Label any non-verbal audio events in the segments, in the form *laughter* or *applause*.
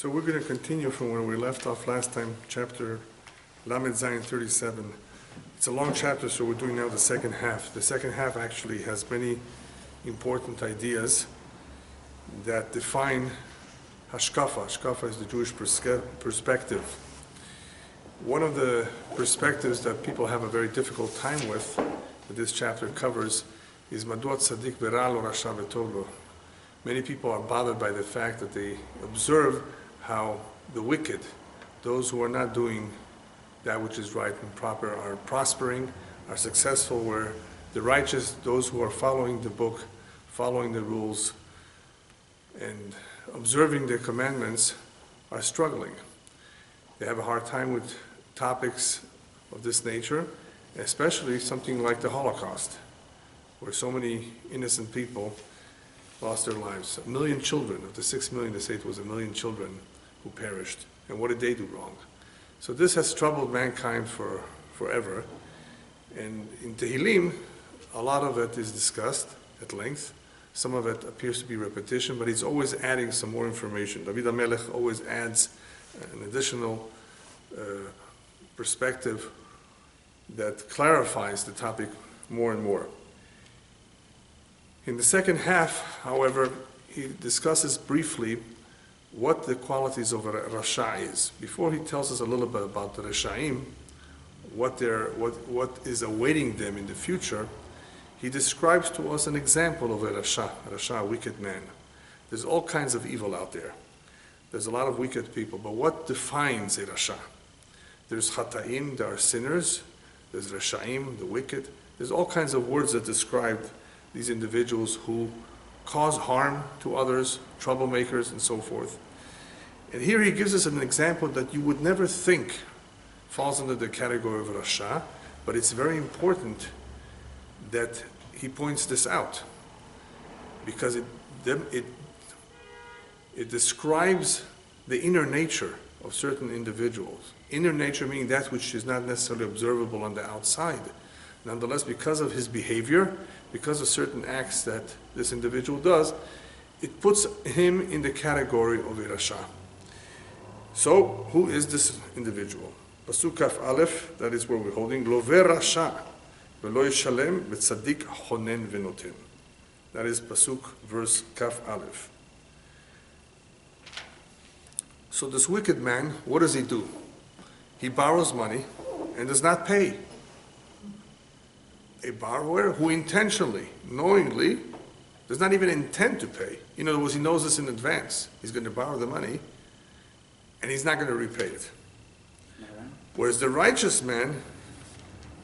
So we're going to continue from where we left off last time, chapter Lamed Zayin 37. It's a long chapter, so we're doing now the second half. The second half actually has many important ideas that define Hashkafa. Hashkafa is the Jewish perspective. One of the perspectives that people have a very difficult time with, that this chapter covers, is Maduat Tzaddik Beral Betolo. Many people are bothered by the fact that they observe how the wicked, those who are not doing that which is right and proper, are prospering, are successful, where the righteous, those who are following the book, following the rules, and observing the commandments, are struggling. They have a hard time with topics of this nature, especially something like the Holocaust, where so many innocent people lost their lives. A million children, of the six million, they say it was a million children who perished. And what did they do wrong? So this has troubled mankind for forever. And in Tehillim, a lot of it is discussed at length. Some of it appears to be repetition, but he's always adding some more information. David HaMelech always adds an additional uh, perspective that clarifies the topic more and more. In the second half, however, he discusses briefly what the qualities of a Rasha is. Before he tells us a little bit about the Rashaim, what, they're, what, what is awaiting them in the future, he describes to us an example of a Rasha, a Rasha, a wicked man. There's all kinds of evil out there. There's a lot of wicked people, but what defines a Rasha? There's Chata'im, there are sinners. There's Rashaim, the wicked. There's all kinds of words that describe these individuals who cause harm to others, troublemakers, and so forth. And here he gives us an example that you would never think falls under the category of Rasha, but it's very important that he points this out because it, it, it describes the inner nature of certain individuals. Inner nature meaning that which is not necessarily observable on the outside. Nonetheless, because of his behavior, because of certain acts that this individual does, it puts him in the category of Irasha. So, who is this individual? Pasuk Kaf Aleph, that is where we're holding, Lover Rasha, Velo Yishalem, V'tzadik Honen Venoten. That is Pasuk, verse Kaf Aleph. So this wicked man, what does he do? He borrows money and does not pay a borrower who intentionally, knowingly, does not even intend to pay. In other words, he knows this in advance. He's going to borrow the money, and he's not going to repay it. Whereas the righteous man,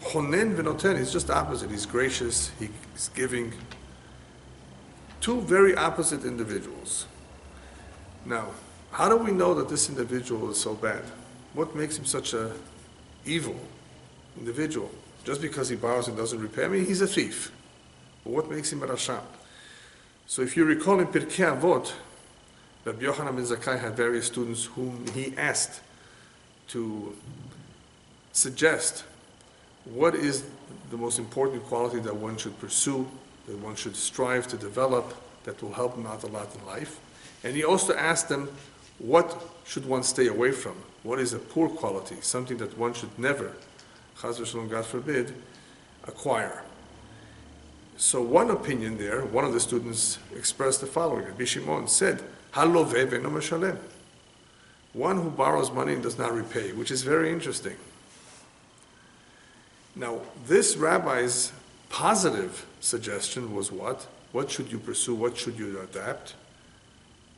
honen v'noten, he's just opposite. He's gracious, he's giving. Two very opposite individuals. Now, how do we know that this individual is so bad? What makes him such a evil individual? Just because he borrows and doesn't repay, mean, he's a thief. But what makes him a Rasha? So if you recall in Pirkei Avot, Rabbi Yochanan ben Zakkai had various students whom he asked to suggest what is the most important quality that one should pursue, that one should strive to develop, that will help him out a lot in life. And he also asked them, what should one stay away from? What is a poor quality, something that one should never chas v'shalom, God forbid, acquire. So one opinion there, one of the students expressed the following. Rabbi Shimon said, meshalem. One who borrows money and does not repay, which is very interesting. Now, this rabbi's positive suggestion was what? What should you pursue? What should you adapt?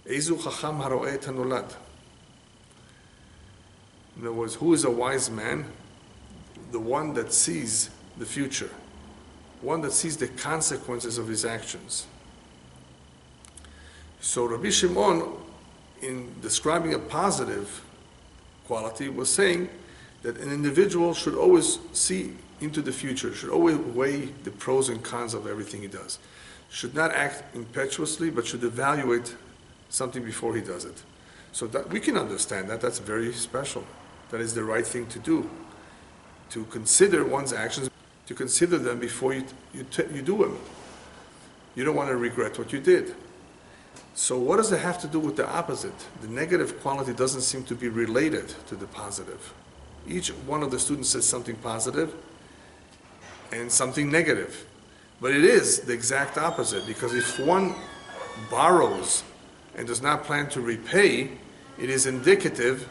Ezu chacham haro'eh tanulad. In other words, who is a wise man? The one that sees the future, one that sees the consequences of his actions. So Rabbi Shimon, in describing a positive quality, was saying that an individual should always see into the future, should always weigh the pros and cons of everything he does. Should not act impetuously, but should evaluate something before he does it. So that we can understand that. That's very special. That is the right thing to do to consider one's actions, to consider them before you, you, you do them. You don't want to regret what you did. So what does it have to do with the opposite? The negative quality doesn't seem to be related to the positive. Each one of the students says something positive and something negative. But it is the exact opposite, because if one borrows and does not plan to repay, it is indicative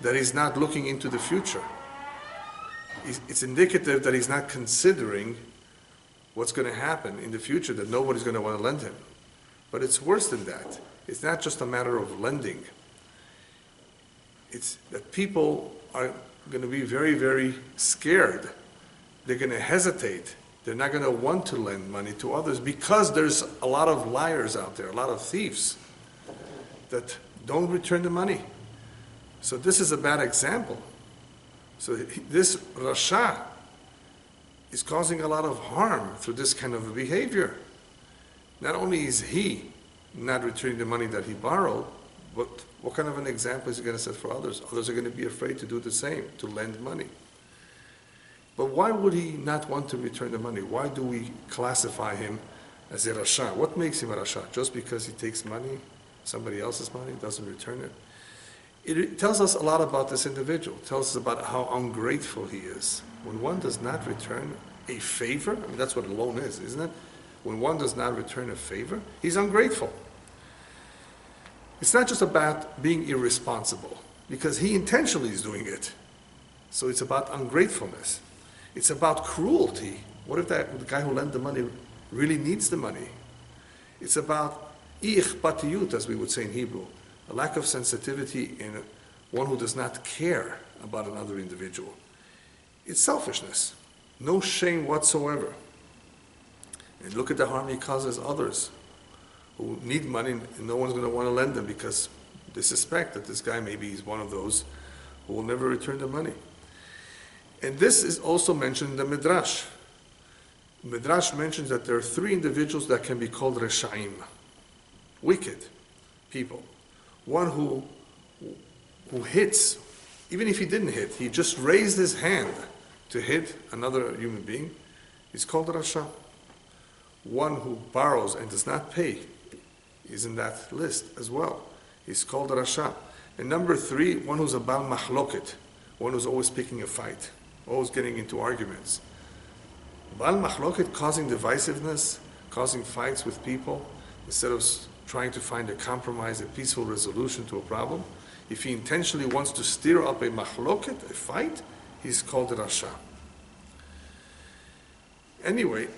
that he's not looking into the future. It's- indicative that he's not considering what's going to happen in the future, that nobody's going to want to lend him. But it's worse than that. It's not just a matter of lending. It's that people are going to be very, very scared. They're going to hesitate. They're not going to want to lend money to others because there's a lot of liars out there, a lot of thieves that don't return the money. So this is a bad example. So this Rasha is causing a lot of harm through this kind of behavior. Not only is he not returning the money that he borrowed, but what kind of an example is he going to set for others? Others are going to be afraid to do the same, to lend money. But why would he not want to return the money? Why do we classify him as a Rasha? What makes him a Rasha? Just because he takes money, somebody else's money, doesn't return it? It tells us a lot about this individual. It tells us about how ungrateful he is. When one does not return a favor, I mean, that's what a loan is, isn't it? When one does not return a favor, he's ungrateful. It's not just about being irresponsible, because he intentionally is doing it. So it's about ungratefulness. It's about cruelty. What if that the guy who lent the money really needs the money? It's about ich ichbatiyut, as we would say in Hebrew, a lack of sensitivity in one who does not care about another individual. It's selfishness, no shame whatsoever. And look at the harm he causes others who need money and no one's going to want to lend them because they suspect that this guy maybe is one of those who will never return the money. And this is also mentioned in the Midrash. Midrash mentions that there are three individuals that can be called Reshaim, wicked people. One who, who hits, even if he didn't hit, he just raised his hand to hit another human being, is called Rasha. One who borrows and does not pay is in that list as well. He's called Rasha. And number three, one who's a Bal Machloket, one who's always picking a fight, always getting into arguments. Bal Machloket causing divisiveness, causing fights with people, instead of trying to find a compromise, a peaceful resolution to a problem. If he intentionally wants to stir up a Machloket, a fight, he's called Rasha. Anyway,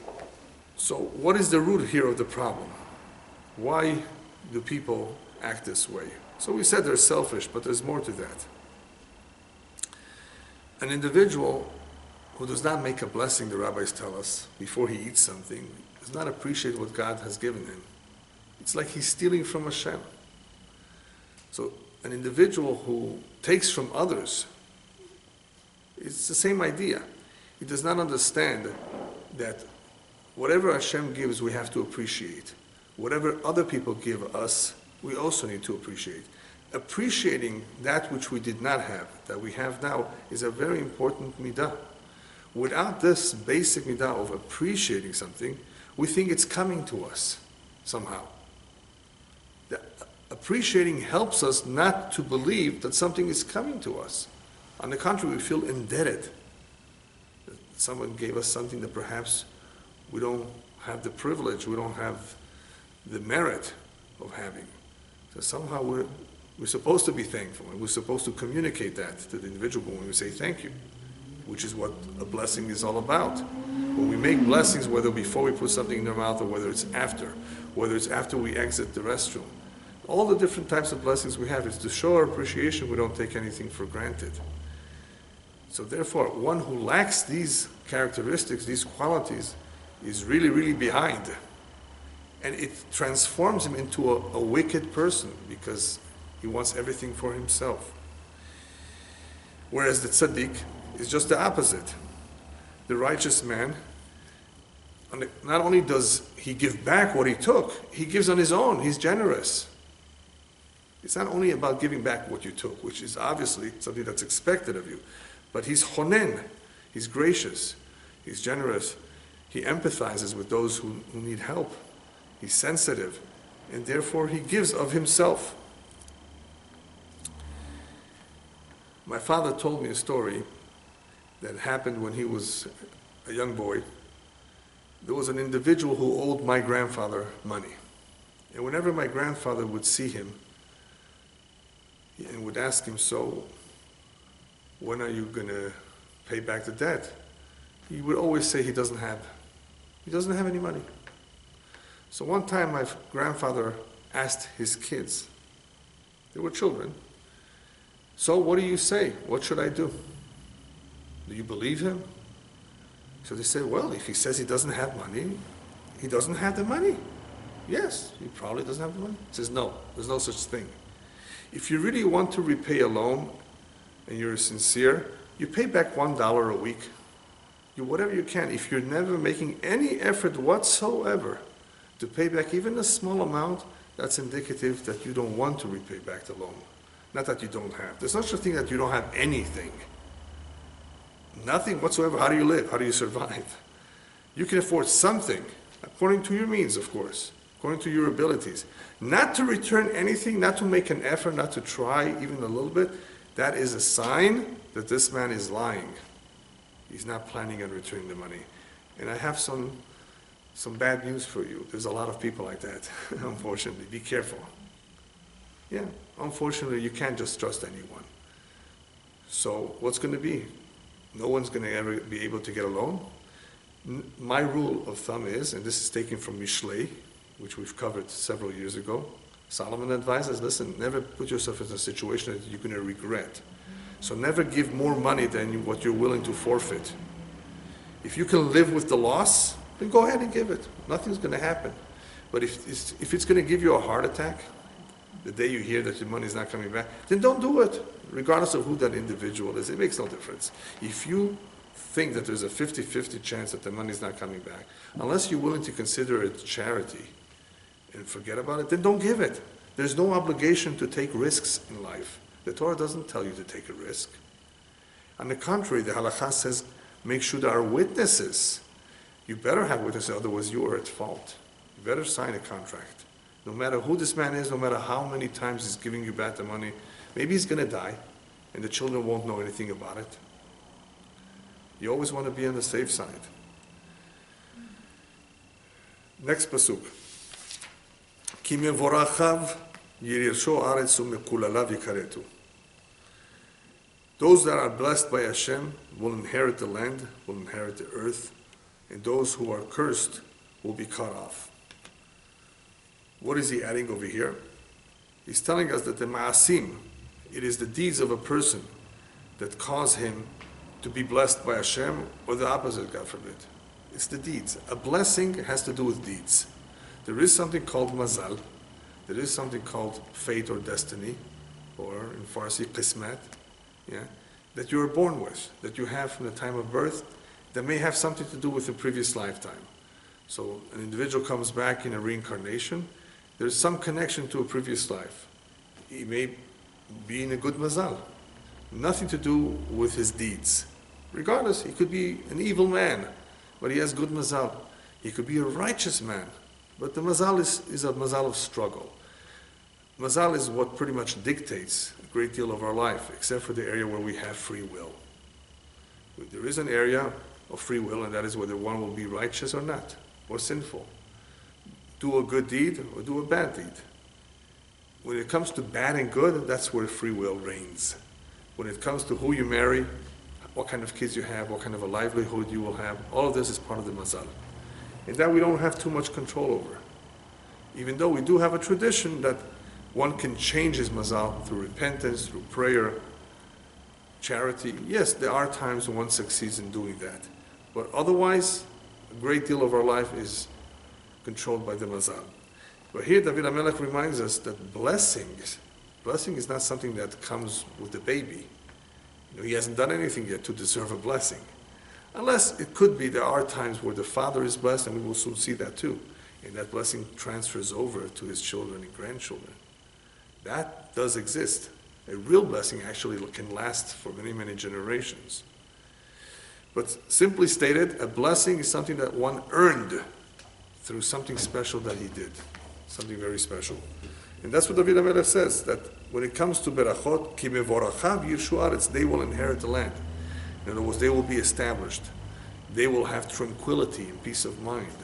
so what is the root here of the problem? Why do people act this way? So we said they're selfish, but there's more to that. An individual who does not make a blessing, the rabbis tell us, before he eats something, does not appreciate what God has given him. It's like he's stealing from Hashem. So an individual who takes from others, it's the same idea. He does not understand that whatever Hashem gives, we have to appreciate. Whatever other people give us, we also need to appreciate. Appreciating that which we did not have, that we have now, is a very important midah. Without this basic midah of appreciating something, we think it's coming to us somehow. Appreciating helps us not to believe that something is coming to us. On the contrary, we feel indebted. Someone gave us something that perhaps we don't have the privilege, we don't have the merit of having. So somehow we're, we're supposed to be thankful, and we're supposed to communicate that to the individual when we say thank you, which is what a blessing is all about. When we make blessings, whether before we put something in their mouth or whether it's after, whether it's after we exit the restroom, all the different types of blessings we have is to show our appreciation, we don't take anything for granted. So therefore, one who lacks these characteristics, these qualities, is really, really behind. And it transforms him into a, a wicked person because he wants everything for himself. Whereas the tzaddik is just the opposite. The righteous man, not only does he give back what he took, he gives on his own, he's generous. It's not only about giving back what you took, which is obviously something that's expected of you, but he's chonen, he's gracious, he's generous, he empathizes with those who, who need help, he's sensitive, and therefore he gives of himself. My father told me a story that happened when he was a young boy. There was an individual who owed my grandfather money. And whenever my grandfather would see him and would ask him, So, when are you going to pay back the debt? He would always say he doesn't have. He doesn't have any money. So one time my grandfather asked his kids, they were children, so what do you say? What should I do? Do you believe him? So they said, well, if he says he doesn't have money, he doesn't have the money. Yes, he probably doesn't have the money. He says, no, there's no such thing. If you really want to repay a loan and you're sincere, you pay back one dollar a week. You whatever you can. If you're never making any effort whatsoever to pay back even a small amount, that's indicative that you don't want to repay back the loan. Not that you don't have. There's no such a thing that you don't have anything. Nothing whatsoever. How do you live? How do you survive? You can afford something, according to your means, of course, according to your abilities. Not to return anything, not to make an effort, not to try even a little bit, that is a sign that this man is lying. He's not planning on returning the money. And I have some, some bad news for you. There's a lot of people like that, *laughs* unfortunately. Be careful. Yeah, unfortunately, you can't just trust anyone. So, what's going to be? No one's going to ever be able to get a loan. My rule of thumb is, and this is taken from Mishlei, which we've covered several years ago. Solomon advises listen, never put yourself in a situation that you're going to regret. So, never give more money than what you're willing to forfeit. If you can live with the loss, then go ahead and give it. Nothing's going to happen. But if it's, if it's going to give you a heart attack, the day you hear that your money is not coming back, then don't do it, regardless of who that individual is. It makes no difference. If you think that there's a 50 50 chance that the money is not coming back, unless you're willing to consider it charity and forget about it, then don't give it. There's no obligation to take risks in life. The Torah doesn't tell you to take a risk. On the contrary, the halakha says, make sure there are witnesses. You better have witnesses, otherwise you are at fault. You better sign a contract. No matter who this man is, no matter how many times he's giving you back the money, maybe he's going to die, and the children won't know anything about it. You always want to be on the safe side. Next pasuk. כי מבורכיו ירשו הארץ ומקולליו יכרתו. Those that are blessed by Hashem will inherit the land, will inherit the earth, and those who are cursed will be cut off. What is he adding over here? He's telling us that the ma'asim, it is the deeds of a person that cause him to be blessed by Hashem, or the opposite, God forbid. It's the deeds. A blessing has to do with deeds. There is something called mazal. There is something called fate or destiny, or in Farsi, qismat, yeah, that you are born with, that you have from the time of birth, that may have something to do with the previous lifetime. So an individual comes back in a reincarnation, there's some connection to a previous life. He may be in a good mazal, nothing to do with his deeds. Regardless, he could be an evil man, but he has good mazal. He could be a righteous man, but the mazal is, is a mazal of struggle. Mazal is what pretty much dictates a great deal of our life, except for the area where we have free will. There is an area of free will, and that is whether one will be righteous or not, or sinful. Do a good deed or do a bad deed. When it comes to bad and good, that's where free will reigns. When it comes to who you marry, what kind of kids you have, what kind of a livelihood you will have, all of this is part of the mazal. And that we don't have too much control over. Even though we do have a tradition that one can change his mazal through repentance, through prayer, charity. Yes, there are times when one succeeds in doing that. But otherwise, a great deal of our life is controlled by the mazal. But here David HaMelech reminds us that blessings, blessing is not something that comes with the baby. You know, he hasn't done anything yet to deserve a blessing. Unless it could be there are times where the father is blessed, and we will soon see that too. And that blessing transfers over to his children and grandchildren. That does exist. A real blessing actually can last for many, many generations. But simply stated, a blessing is something that one earned through something special that he did. something very special. And that's what David HaMelech says, that when it comes to Berachot, ki mevorachav they will inherit the land. In other words, they will be established. They will have tranquility and peace of mind.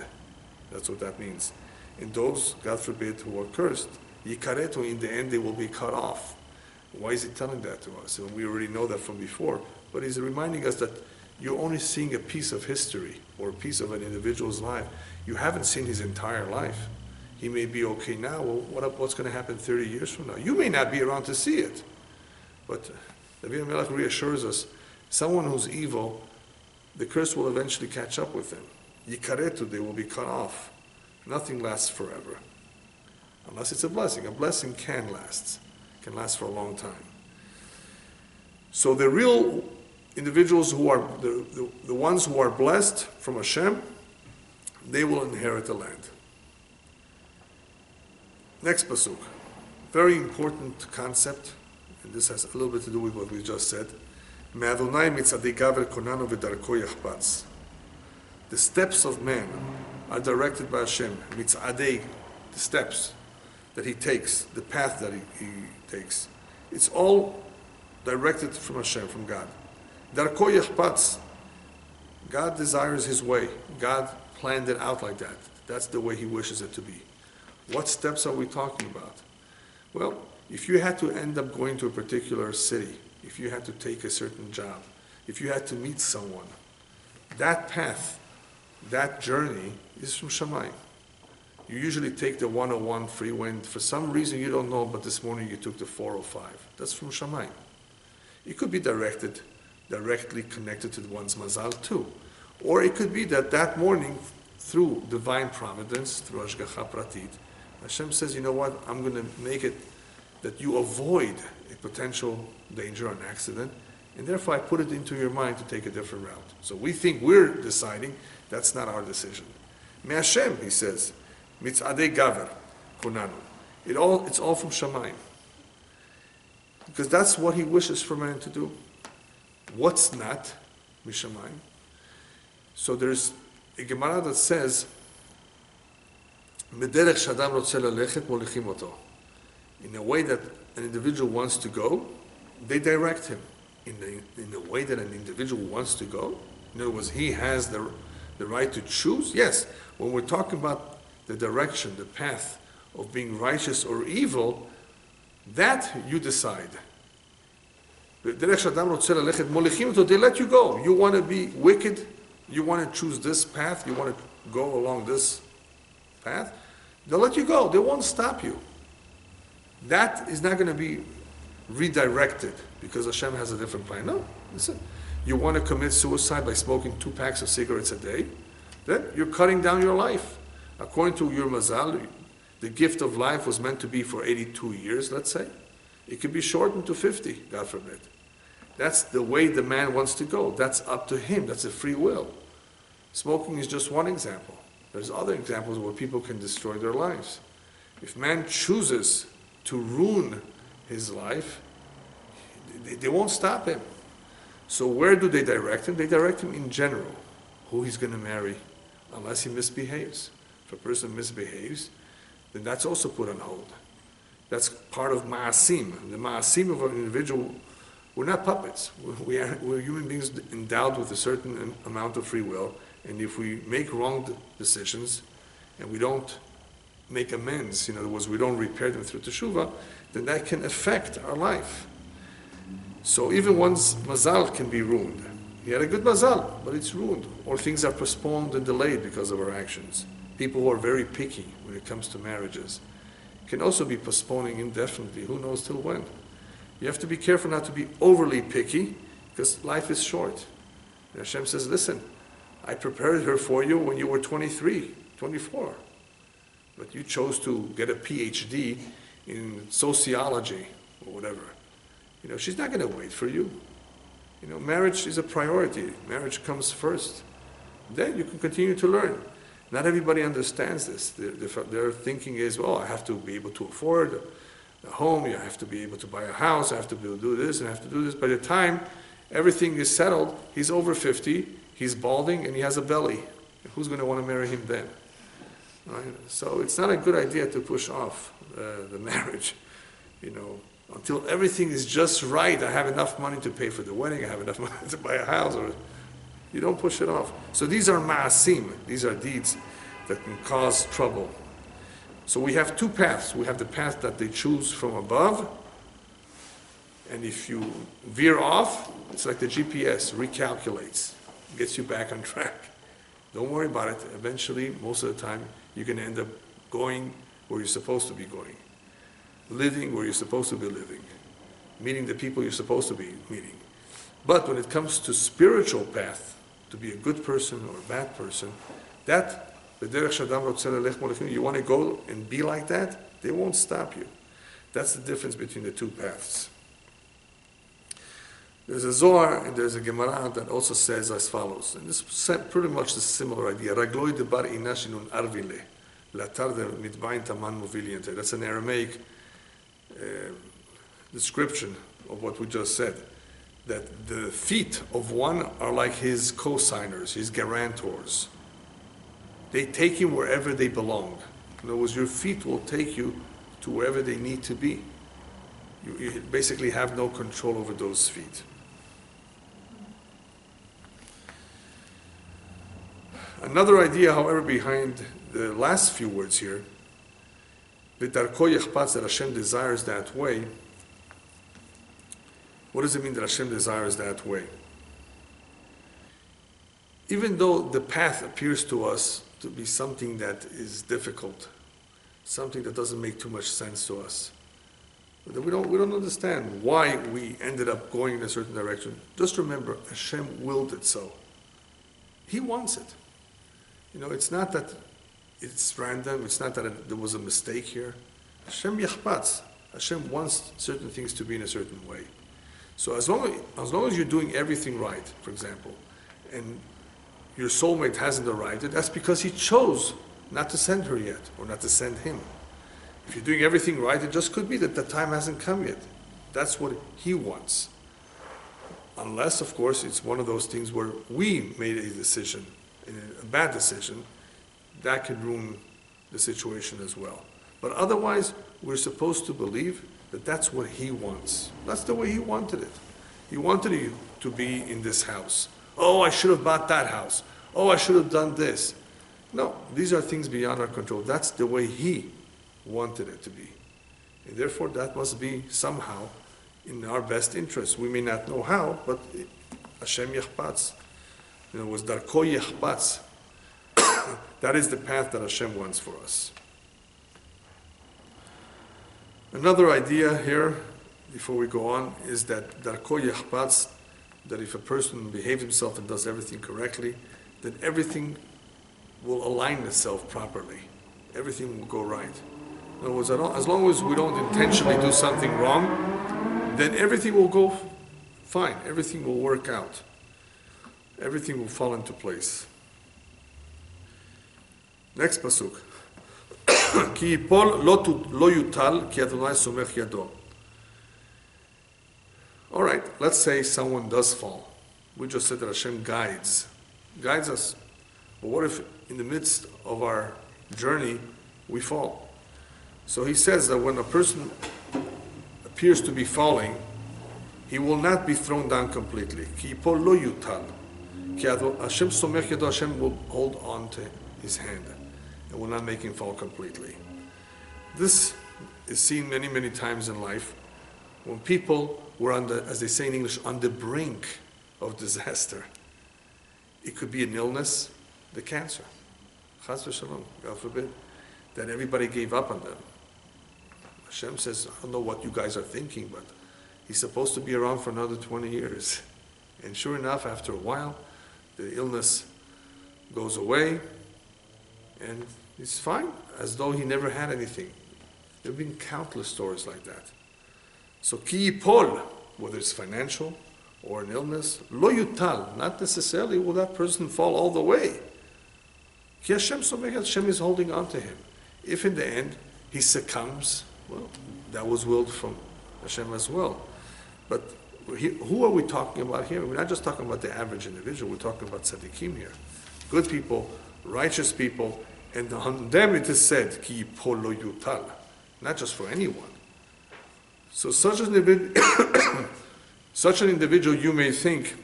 That's what that means. And those, God forbid, who are cursed, yikaretu, in the end, they will be cut off. Why is he telling that to us? And we already know that from before. But he's reminding us that you're only seeing a piece of history or a piece of an individual's life. You haven't seen his entire life. He may be okay now. Well, what, what's going to happen 30 years from now? You may not be around to see it. But uh, David Melech reassures us someone who's evil, the curse will eventually catch up with them. Yikaretu, they will be cut off. Nothing lasts forever. Unless it's a blessing. A blessing can last, can last for a long time. So the real individuals who are, the, the, the ones who are blessed from Hashem, they will inherit the land. Next pasuk, very important concept, and this has a little bit to do with what we just said. The steps of man are directed by Hashem. Mitzadei, the steps that he takes, the path that he, he takes. It's all directed from Hashem, from God. Darko. God desires his way. God planned it out like that. That's the way he wishes it to be. What steps are we talking about? Well, if you had to end up going to a particular city, if you had to take a certain job, if you had to meet someone, that path, that journey is from Shamayim. You usually take the 101 freeway, and for some reason you don't know, but this morning you took the 405. That's from Shamayim. It could be directed, directly connected to one's mazal too. Or it could be that that morning, through divine providence, through Hashgacha Pratit, Hashem says, you know what, I'm going to make it that you avoid a potential danger or an accident, and therefore I put it into your mind to take a different route. So we think we're deciding, that's not our decision. Me Hashem, he says, mitzadei gaver, kunanu. It all, it's all from Shamayim. Because that's what he wishes for man to do. What's not? Mishamayim. So there's a Gemara that says, Mederech Shadam Rotzel Alechet Molichim Oto. In a way that an individual wants to go, they direct him. In the, in the way that an individual wants to go, in other words, he has the, the right to choose. Yes, when we're talking about the direction, the path of being righteous or evil, that you decide. They let you go. You want to be wicked, you want to choose this path, you want to go along this path, they'll let you go. They won't stop you. That is not going to be redirected because Hashem has a different plan. No, listen. You want to commit suicide by smoking two packs of cigarettes a day? Then you're cutting down your life. According to your mazal, the gift of life was meant to be for 82 years, let's say. It could be shortened to 50, God forbid. That's the way the man wants to go. That's up to him. That's a free will. Smoking is just one example. There's other examples where people can destroy their lives. If man chooses to ruin his life, they, won't stop him. So where do they direct him? They direct him in general, who he's going to marry, unless he misbehaves. If a person misbehaves, then that's also put on hold. That's part of ma'asim. The ma'asim of an individual we're not puppets. We are, we're human beings endowed with a certain amount of free will, and if we make wrong decisions and we don't make amends, in other words, we don't repair them through teshuvah, then that can affect our life. So even one's mazal can be ruined. He had a good mazal, but it's ruined. Or things are postponed and delayed because of our actions. People who are very picky when it comes to marriages can also be postponing indefinitely, who knows till when. You have to be careful not to be overly picky because life is short. And Hashem says, listen, I prepared her for you when you were 23, 24. But you chose to get a PhD in sociology or whatever. You know, she's not going to wait for you. You know, marriage is a priority. Marriage comes first. Then you can continue to learn. Not everybody understands this. Their, their, thinking is, well, I have to be able to afford a home, you have to be able to buy a house, I have to be able to do this, and I have to do this. By the time everything is settled, he's over 50, he's balding, and he has a belly. Who's going to want to marry him then? Right? So it's not a good idea to push off uh, the *laughs* marriage, you know, until everything is just right. I have enough money to pay for the wedding, I have enough *laughs* money to buy a house, or you don't push it off. So these are ma'asim, these are deeds that can cause trouble. So we have two paths. We have the path that they choose from above, and if you veer off, it's like the GPS recalculates, gets you back on track. Don't worry about it. Eventually, most of the time, you're going to end up going where you're supposed to be going, living where you're supposed to be living, meeting the people you're supposed to be meeting. But when it comes to spiritual path, to be a good person or a bad person, that you want to go and be like that, they won't stop you. That's the difference between the two paths. There's a Zohar and there's a Gemara that also says as follows, and this is pretty much the similar idea. Ragloi debar inashinun arvile, latar de mitbain taman moviliente. That's an Aramaic uh, description of what we just said. That the feet of one are like his co-signers, his guarantors. They take him wherever they belong. In other words, your feet will take you to wherever they need to be. You, you basically have no control over those feet. Another idea, however, behind the last few words here, v'darko yechpatz, that Hashem desires that way. What does it mean that Hashem desires that way? Even though the path appears to us to be something that is difficult, something that doesn't make too much sense to us, we don't, we don't understand why we ended up going in a certain direction. Just remember, Hashem willed it so. He wants it. You know, it's not that it's random, it's not that it, there was a mistake here. Hashem yachpatz. Hashem wants certain things to be in a certain way. So as long as, as long as you're doing everything right, for example, and your soulmate hasn't arrived, that's because he chose not to send her yet, or not to send him. If you're doing everything right, it just could be that the time hasn't come yet. That's what he wants. Unless, of course, it's one of those things where we made a decision a bad decision, that could ruin the situation as well. But otherwise, we're supposed to believe that that's what he wants. That's the way he wanted it. He wanted you to be in this house. Oh, I should have bought that house. Oh, I should have done this. No, these are things beyond our control. That's the way he wanted it to be. And therefore, that must be somehow in our best interest. We may not know how, but Hashem yachpatz. In other words, darko yechpatz. *coughs* That is the path that Hashem wants for us. Another idea here, before we go on, is that darko yechpatz, that if a person behaves himself and does everything correctly, then everything will align itself properly. Everything will go right. In other words, as long as we don't intentionally do something wrong, then everything will go fine. Everything will work out everything will fall into place. Next pasuk. כי יפול לא יוטל, כי אדוני סומך ידו. All right, let's say someone does fall. We just said that Hashem guides, guides us. But what if in the midst of our journey we fall? So he says that when a person appears to be falling, he will not be thrown down completely. כי יפול לא יוטל. Hashem will hold on to his hand and will not make him fall completely. This is seen many, many times in life when people were on the, as they say in English, on the brink of disaster. It could be an illness, the cancer, chas v'shalom, God forbid, that everybody gave up on them. Hashem says, I don't know what you guys are thinking, but he's supposed to be around for another 20 years. And sure enough, after a while, the illness goes away, and he's fine, as though he never had anything. There have been countless stories like that. So ki pol, whether it's financial or an illness, lo yutal, not necessarily will that person fall all the way. Ki Hashem Hashem is holding on to him. If in the end he succumbs, well, that was willed from Hashem as well. But who are we talking about here? We're not just talking about the average individual, we're talking about tzaddikim here. Good people, righteous people, And on them it is said, ki polo yutal, not just for anyone. So such an individual, *coughs* such an individual you may think,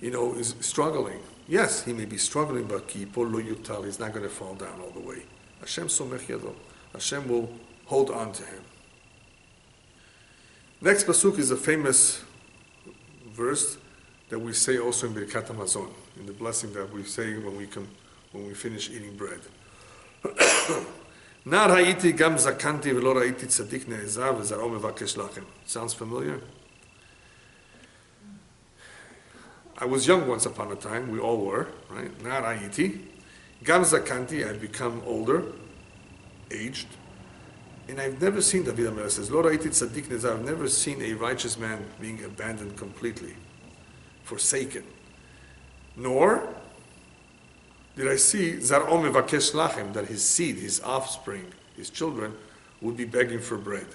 you know, is struggling. Yes, he may be struggling, but ki polo yutal, he's not going to fall down all the way. Hashem somech yado. Hashem will hold on to him. Next pasuk is a famous verse that we say also in Birkat Hamazon, in the blessing that we say when we come, when we finish eating bread. *coughs* Ha'iti gam zakanti lachem. Sounds familiar? I was young once upon a time, we all were, right? Nar ha'iti. Gam zakanti, I've become older, aged. And I've never seen, David HaMelech says, "Lord, ra'iti tzaddik nezar, I've never seen a righteous man being abandoned completely, forsaken. Nor did I see zar'o mevakesh lachem, that his seed, his offspring, his children, would be begging for bread.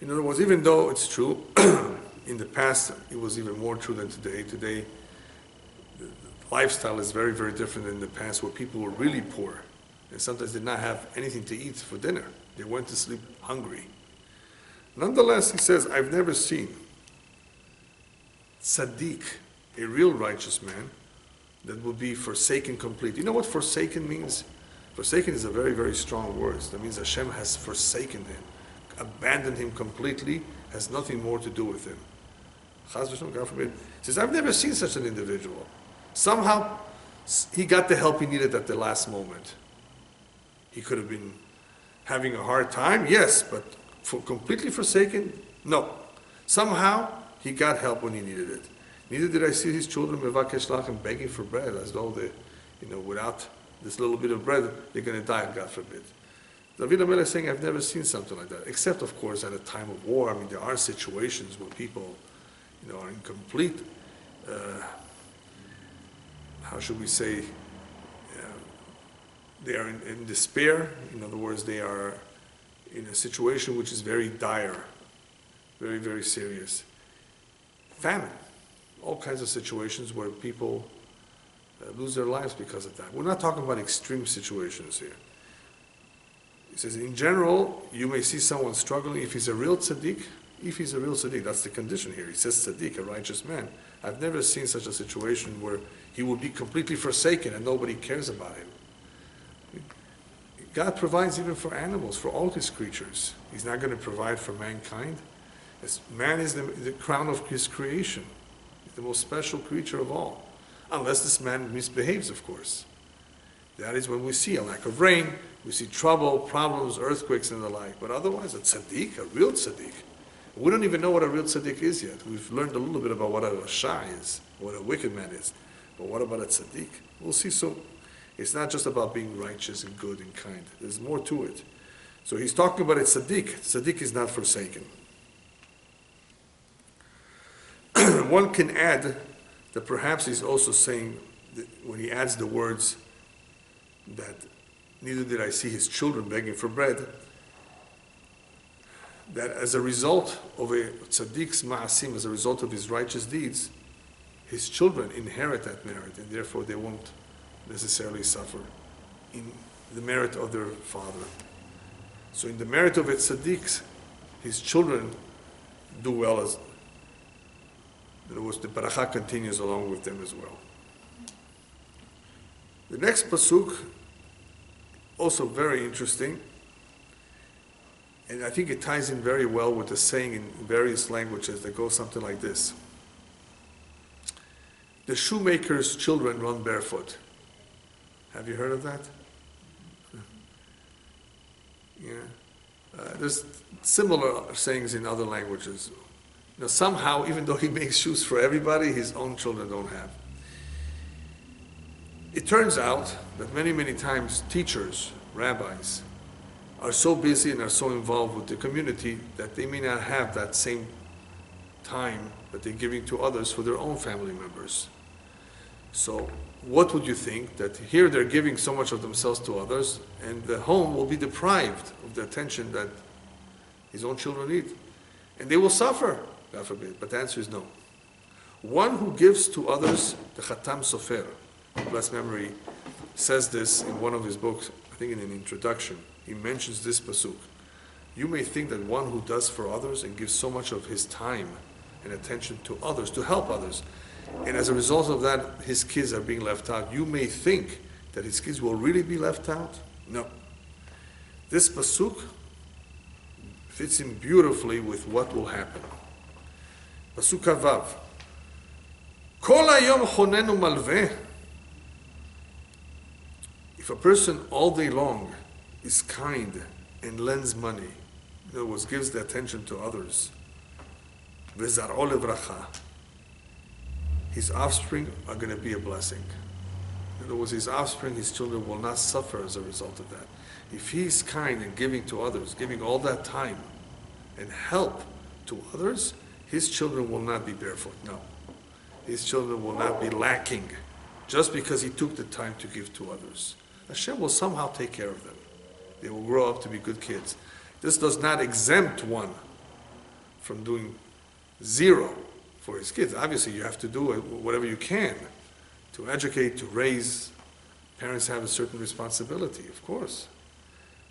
In other words, even though it's true, *clears throat* in the past it was even more true than today. Today, the lifestyle is very, very different than the past where people were really poor and sometimes did not have anything to eat for dinner. They went to sleep hungry. Nonetheless, he says, I've never seen tzaddik, a real righteous man, that will be forsaken completely. You know what forsaken means? Forsaken is a very, very strong word. That means Hashem has forsaken him, abandoned him completely, has nothing more to do with him. God forbid. He says, I've never seen such an individual. Somehow, he got the help he needed at the last moment. He could have been having a hard time, yes, but for completely forsaken, no. Somehow, he got help when he needed it. Neither did I see his children mevakesh lachem begging for bread, as though they, you know, without this little bit of bread, they're going to die, God forbid. David HaMelech is saying, I've never seen something like that, except, of course, at a time of war. I mean, there are situations where people, you know, are in complete, uh, how should we say, they are in, in despair. In other words, they are in a situation which is very dire, very, very serious. Famine all kinds of situations where people uh, lose their lives because of that. We're not talking about extreme situations here. He says, in general, you may see someone struggling if he's a real tzaddik. If he's a real tzaddik, that's the condition here. He says tzaddik, a righteous man. I've never seen such a situation where he will be completely forsaken and nobody cares about him. God provides even for animals, for all his creatures. He's not going to provide for mankind. As man is the, the crown of his creation the most special creature of all. Unless this man misbehaves, of course. That is when we see a lack of rain, we see trouble, problems, earthquakes, and the like. But otherwise, a tzaddik, a real tzaddik. We don't even know what a real tzaddik is yet. We've learned a little bit about what a rasha is, what a wicked man is. But what about a tzaddik? We'll see soon. It's not just about being righteous and good and kind. There's more to it. So he's talking about a tzaddik. Tzaddik is not forsaken. *clears throat* one can add that perhaps he's also saying, when he adds the words that neither did I see his children begging for bread, that as a result of a tzaddik's ma'asim, as a result of his righteous deeds, his children inherit that merit, and therefore they won't necessarily suffer in the merit of their father. So in the merit of its tzaddik, his children do well as in other words, the baracha continues along with them as well. The next pasuk, also very interesting, and I think it ties in very well with the saying in various languages that goes something like this. The shoemaker's children run barefoot. Have you heard of that? Yeah. Uh, there's similar sayings in other languages. You know, somehow, even though he makes shoes for everybody, his own children don't have. It turns out that many, many times teachers, rabbis, are so busy and are so involved with the community that they may not have that same time that they're giving to others for their own family members. So, what would you think that here they're giving so much of themselves to others, and the home will be deprived of the attention that his own children need? And they will suffer God forbid. But the answer is no. One who gives to others, the Khatam Sofer, blessed memory, says this in one of his books, I think in an introduction. He mentions this pasuk. You may think that one who does for others and gives so much of his time and attention to others, to help others, and as a result of that, his kids are being left out. You may think that his kids will really be left out. No. This pasuk fits in beautifully with what will happen. Pasuk Vav. Kol hayom chonenu malveh. If a person all day long is kind and lends money, in other words, gives the attention to others, his offspring are going to be a blessing. In other words, his offspring, his children will not suffer as a result of that. If he's kind and giving to others, giving all that time and help to others, his children will not be barefoot. No. His children will not be lacking just because he took the time to give to others. Hashem will somehow take care of them. They will grow up to be good kids. This does not exempt one from doing zero for his kids. Obviously, you have to do whatever you can to educate, to raise. Parents have a certain responsibility, of course.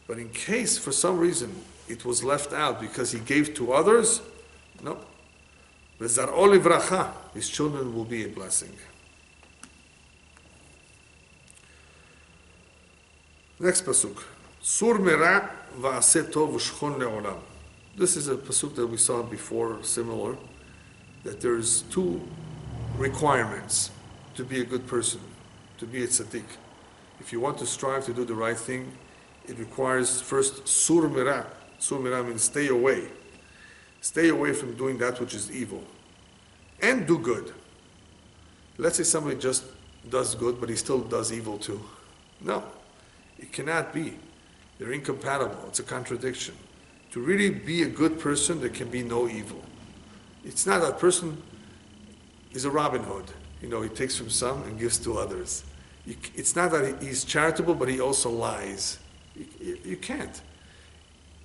But in case, for some reason, it was left out because he gave to others, no. His children will be a blessing. Next pasuk. Sur mera va'aseh tov u'shchon le'olam. This is a pasuk that we saw before, similar, that there's two requirements to be a good person, to be a tzaddik. If you want to strive to do the right thing, it requires first sur mera. Sur mera means stay away. Stay away from doing that which is evil. And do good. Let's say somebody just does good, but he still does evil too. No. It cannot be. They're incompatible. It's a contradiction. To really be a good person, there can be no evil. It's not that person is a Robin Hood. You know, he takes from some and gives to others. It's not that he's charitable, but he also lies. You, can't.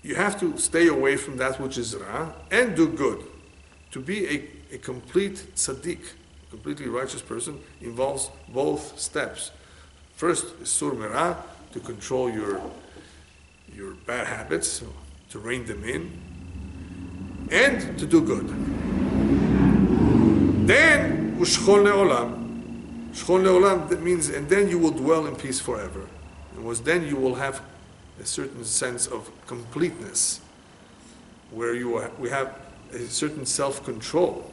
You have to stay away from that which is ra and do good. To be a, a complete tzaddik, a completely righteous person, involves both steps. First sur merah, to control your, your bad habits, to rein them in, and to do good. Then, ushchol le'olam. Shchol le'olam, means, and then you will dwell in peace forever. And was then you will have a certain sense of completeness, where you are, we have a certain self-control.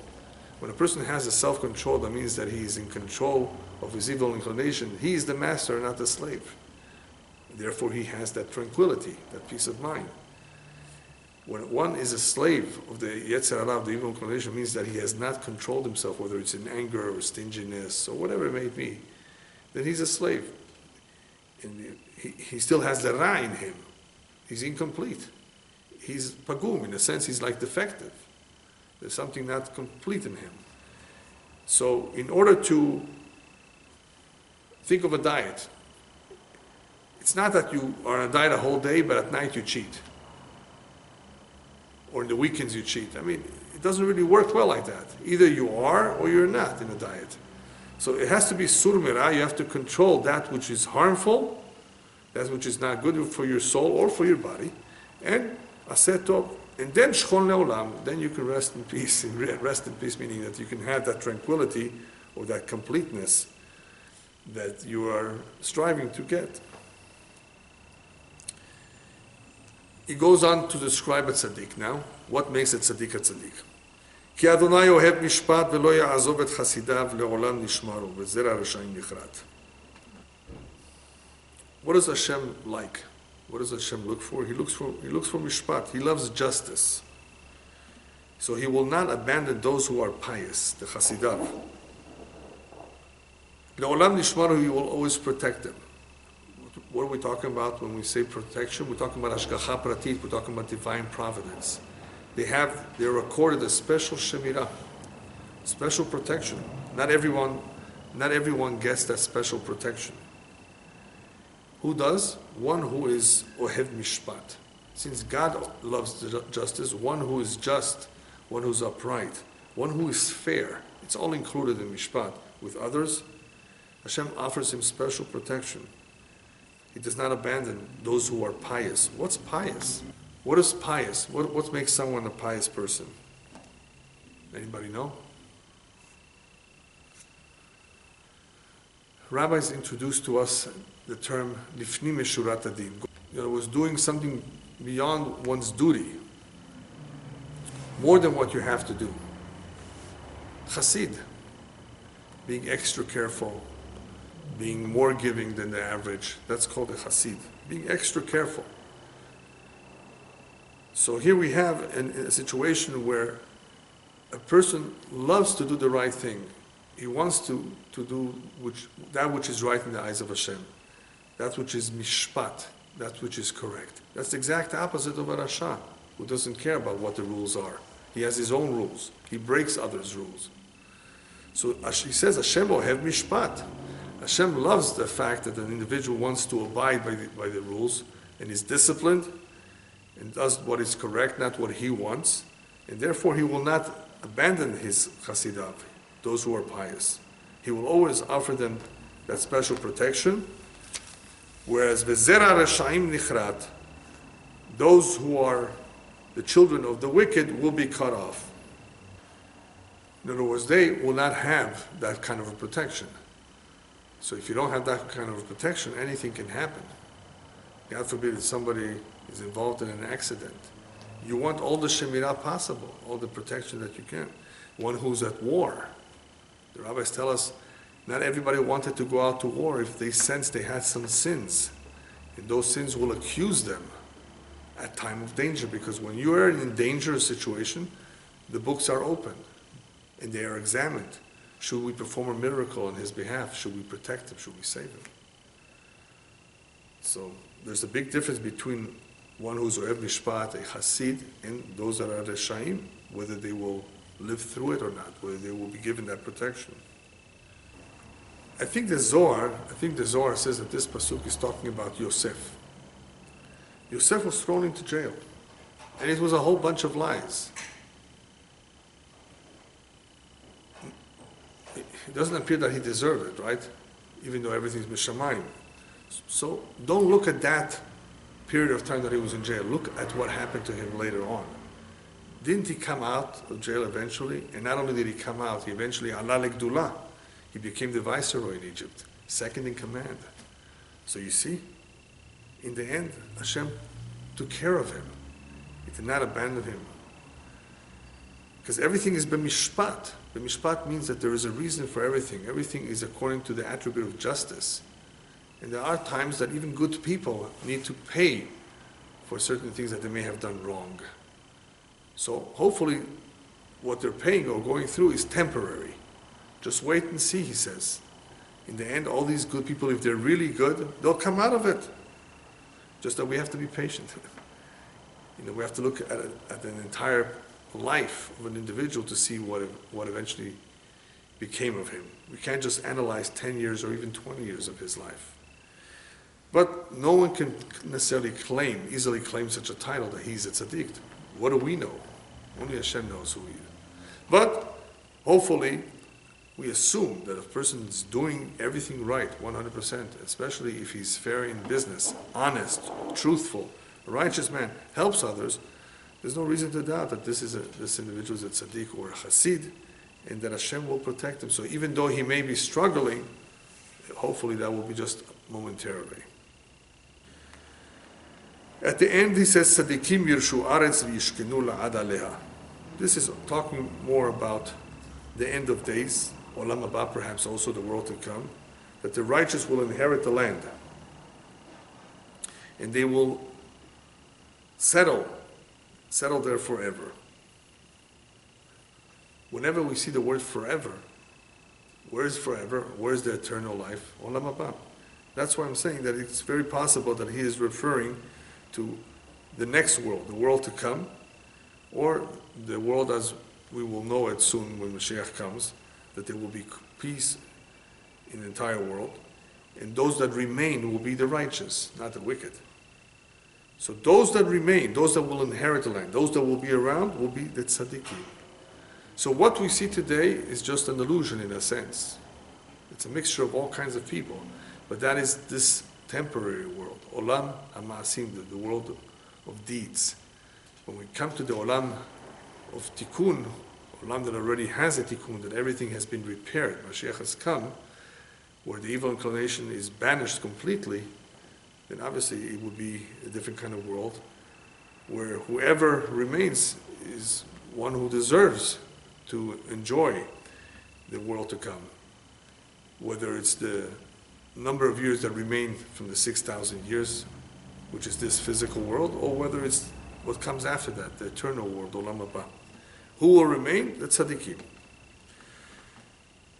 When a person has a self-control, that means that he is in control of his evil inclination. He is the master, not the slave. Therefore, he has that tranquility, that peace of mind. When one is a slave of the Yetzer of the evil inclination, means that he has not controlled himself, whether it's in anger or stinginess or whatever it may be, then he's a slave. And he, he still has the Ra in him. He's incomplete. He's pagum, in a sense, he's like defective. There's something not complete in him. So, in order to think of a diet, it's not that you are on a diet a whole day, but at night you cheat. Or in the weekends you cheat. I mean, it doesn't really work well like that. Either you are or you're not in a diet. So it has to be surmira. You have to control that which is harmful, that which is not good for your soul or for your body, and aseto, and then shchon leolam. Then you can rest in peace. Rest in peace meaning that you can have that tranquility or that completeness that you are striving to get. he goes on to describe a tzaddik now. What makes a tzaddik a tzaddik? כי אדוני אוהב משפט ולא יעזוב את חסידיו לעולם נשמרו, וזרע רשעים נכרת. What does Hashem like? What does Hashem look for? He looks for, he looks for mishpat. He loves justice. So he will not abandon those who are pious, the chasidav. Le'olam nishmaru, he will always protect them what are we talking about when we say protection? We're talking about Hashgacha Pratit, we're talking about divine providence. They have, they're accorded a special Shemirah, special protection. Not everyone, not everyone gets that special protection. Who does? One who is Ohev Mishpat. Since God loves justice, one who is just, one who's upright, one who is fair, it's all included in Mishpat. With others, Hashem offers him special protection. He does not abandon those who are pious. What's pious? What is pious? What, what makes someone a pious person? Anybody know? Rabbis introduced to us the term lifnim mishurat hadin. You know, was doing something beyond one's duty, more than what you have to do. Chassid, being extra careful, being more giving than the average, that's called a chassid. Being extra careful. So here we have an, a situation where a person loves to do the right thing. He wants to, to do which, that which is right in the eyes of Hashem, that which is mishpat, that which is correct. That's the exact opposite of a Rasha, who doesn't care about what the rules are. He has his own rules. He breaks others' rules. So he says, Hashem ohev mishpat. Hashem loves the fact that an individual wants to abide by the, by the rules and is disciplined and does what is correct, not what he wants. And therefore, he will not abandon his chassidav, those who are pious. He will always offer them that special protection. Whereas vezera rashaim nichrat, those who are the children of the wicked will be cut off. In other words, they will not have that kind of a protection. So if you don't have that kind of protection, anything can happen. God forbid if somebody is involved in an accident. You want all the shemirah possible, all the protection that you can. One who's at war. The rabbis tell us not everybody wanted to go out to war if they sensed they had some sins. And those sins will accuse them at time of danger because when you are in a dangerous situation, the books are open and they are examined. Should we perform a miracle on his behalf? Should we protect him? Should we save him? So there's a big difference between one who's Ohev Mishpat, a Hasid, and those that are Reshaim, whether they will live through it or not, whether they will be given that protection. I think the Zohar, I think the Zohar says that this pasuk is talking about Yosef. Yosef was thrown into jail, and it was a whole bunch of lies. It doesn't appear that he deserved it, right? Even though everything's mishamayim. So don't look at that period of time that he was in jail. Look at what happened to him later on. Didn't he come out of jail eventually? And not only did he come out, he eventually, Allah Legdullah, he became the viceroy in Egypt, second in command. So you see, in the end, Hashem took care of him. He did not abandon him. Because everything is b'mishpat. B'mishpat means that there is a reason for everything. Everything is according to the attribute of justice. And there are times that even good people need to pay for certain things that they may have done wrong. So hopefully, what they're paying or going through is temporary. Just wait and see, he says. In the end, all these good people, if they're really good, they'll come out of it. Just that we have to be patient. *laughs* You know, we have to look at, a, at an entire life of an individual to see what, what eventually became of him. We can't just analyze 10 years or even 20 years of his life. But no one can necessarily claim, easily claim such a title that he's a tzaddik. What do we know? Only Hashem knows who he is. But hopefully, we assume that a person is doing everything right, 100%, especially if he's fair in business, honest, truthful, a righteous man, helps others, there's no reason to doubt that this is a, this individual is a tzaddik or a chassid, and that Hashem will protect him. So even though he may be struggling, hopefully that will be just momentarily. At the end, he says, "Tzaddikim yirshu aretz v'yishkenu la'ad aleha." This is talking more about the end of days, olam haba, perhaps also the world to come, that the righteous will inherit the land, and they will settle, settle there forever. Whenever we see the word forever, where is forever? Where is the eternal life? Olam. That's why I'm saying that it's very possible that he is referring to the next world, the world to come, or the world as we will know it soon when Mashiach comes, that there will be peace in the entire world, and those that remain will be the righteous, not the wicked. So those that remain, those that will inherit the land, those that will be around, will be the tzaddikim. So what we see today is just an illusion in a sense. It's a mixture of all kinds of people. But that is this temporary world. Olam Amasim, the, the world of deeds. When we come to the Olam of Tikkun, Olam that already has a Tikkun, that everything has been repaired, Mashiach has come, where the evil inclination is banished completely, then obviously it would be a different kind of world where whoever remains is one who deserves to enjoy the world to come. Whether it's the number of years that remain from the 6,000 years, which is this physical world, or whether it's what comes after that, the eternal world, Olam Haba. Who will remain? The tzaddikim.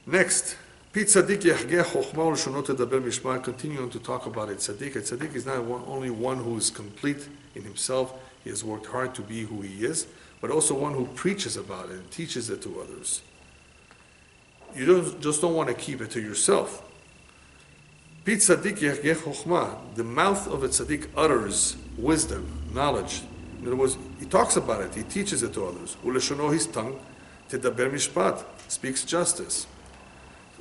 Next, tzaddik yahgeh chokhmah ulshonot tedaber mishpat. Continue on to talk about a tzaddik. A tzaddik is not one, only one who is complete in himself. He has worked hard to be who he is, but also one who preaches about it and teaches it to others. You don't just don't want to keep it to yourself. The mouth of a tzaddik utters wisdom, knowledge. In other words, he talks about it. He teaches it to others. His tongue speaks justice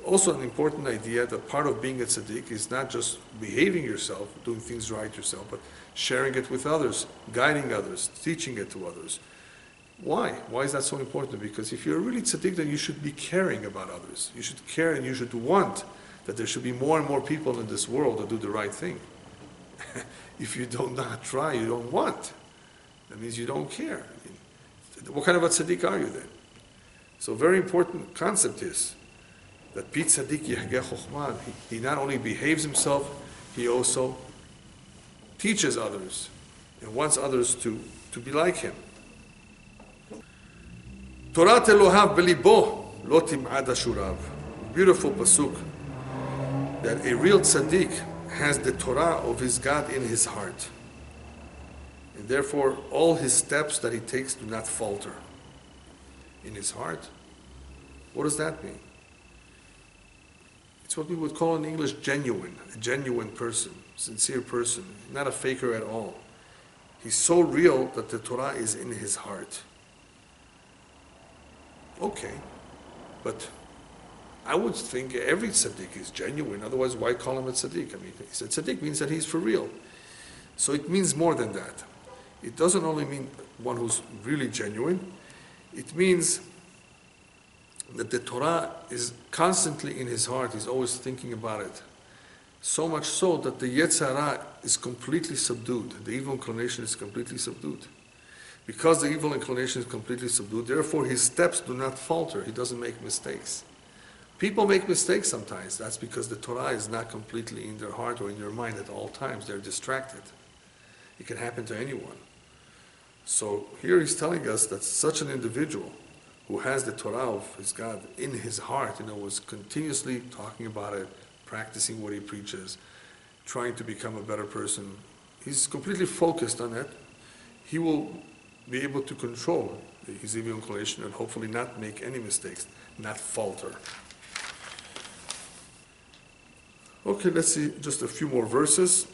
also an important idea that part of being a tzaddik is not just behaving yourself, doing things right yourself, but sharing it with others, guiding others, teaching it to others. Why? Why is that so important? Because if you're really tzaddik, then you should be caring about others. You should care and you should want that there should be more and more people in this world that do the right thing. *laughs* if you do not try, you don't want. That means you don't care. What kind of a tzaddik are you then? So, very important concept is that Pi Tzaddik Yehgeh Chochmah, he not only behaves himself, he also teaches others and wants others to, to be like him. Torah Elohav belibo lo tim'ad ashurav. Beautiful pasuk that a real tzaddik has the Torah of his God in his heart. And therefore, all his steps that he takes do not falter. In his heart? What does that mean? It's what we would call in English genuine, a genuine person, sincere person, not a faker at all. He's so real that the Torah is in his heart. Okay, but I would think every tzaddik is genuine. Otherwise, why call him a tzaddik? I mean, he said tzaddik means that he's for real. So it means more than that. It doesn't only mean one who's really genuine. It means that the Torah is constantly in his heart, he's always thinking about it. So much so that the Yetzer Hara is completely subdued, the evil inclination is completely subdued. Because the evil inclination is completely subdued, therefore his steps do not falter, he doesn't make mistakes. People make mistakes sometimes. That's because the Torah is not completely in their heart or in their mind at all times. They're distracted. It can happen to anyone. So here he's telling us that such an individual who has the Torah of his God in his heart, you know, was continuously talking about it, practicing what he preaches, trying to become a better person, he's completely focused on it. He will be able to control his evil inclination and hopefully not make any mistakes, not falter. Okay, let's see just a few more verses.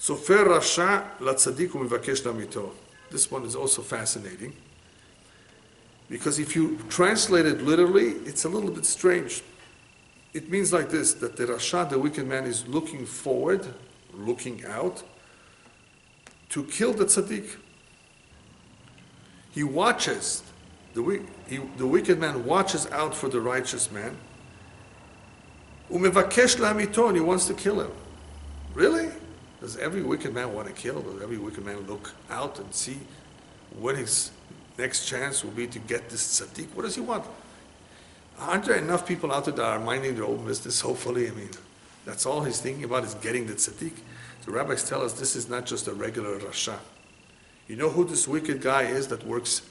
Sofer Rasha Latzadik Umivakesh Lamito. This one is also fascinating. Because if you translate it literally, it's a little bit strange. It means like this that the Rasha, the wicked man, is looking forward, looking out, to kill the tzaddik. He watches, the, he, the wicked man watches out for the righteous man. Umevakesh lamiton, he wants to kill him. Really? Does every wicked man want to kill? Does every wicked man look out and see what his next chance will be to get this tzaddik. What does he want? Aren't there enough people out there that are minding their own business, hopefully? I mean, that's all he's thinking about is getting the tzaddik. The rabbis tell us this is not just a regular rasha. You know who this wicked guy is that works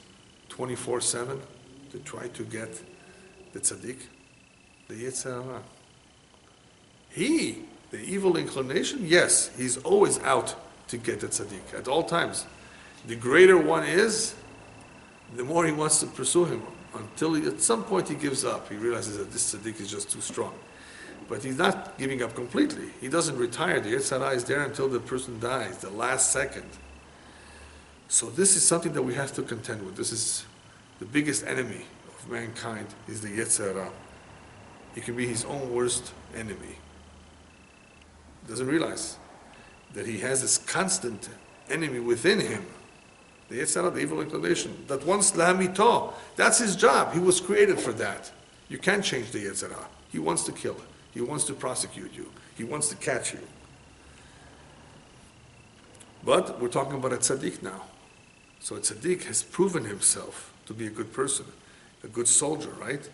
24-7 to try to get the tzaddik? The Yetzer Hara. He, the evil inclination, yes, he's always out to get the tzaddik at all times. The greater one is, the more he wants to pursue him until he, at some point he gives up. He realizes that this tzaddik is just too strong. But he's not giving up completely. He doesn't retire. The Yetzer Hara is there until the person dies, the last second. So this is something that we have to contend with. This is the biggest enemy of mankind is the Yetzer Hara. he can be his own worst enemy. He doesn't realize that he has this constant enemy within him, the Yetzer Hara, the evil inclination, that wants lahamito. That's his job. He was created for that. You can't change the Yetzer Hara. He wants to kill. He wants to prosecute you. He wants to catch you. But we're talking about a tzaddik now. So a tzaddik has proven himself to be a good person, a good soldier, right?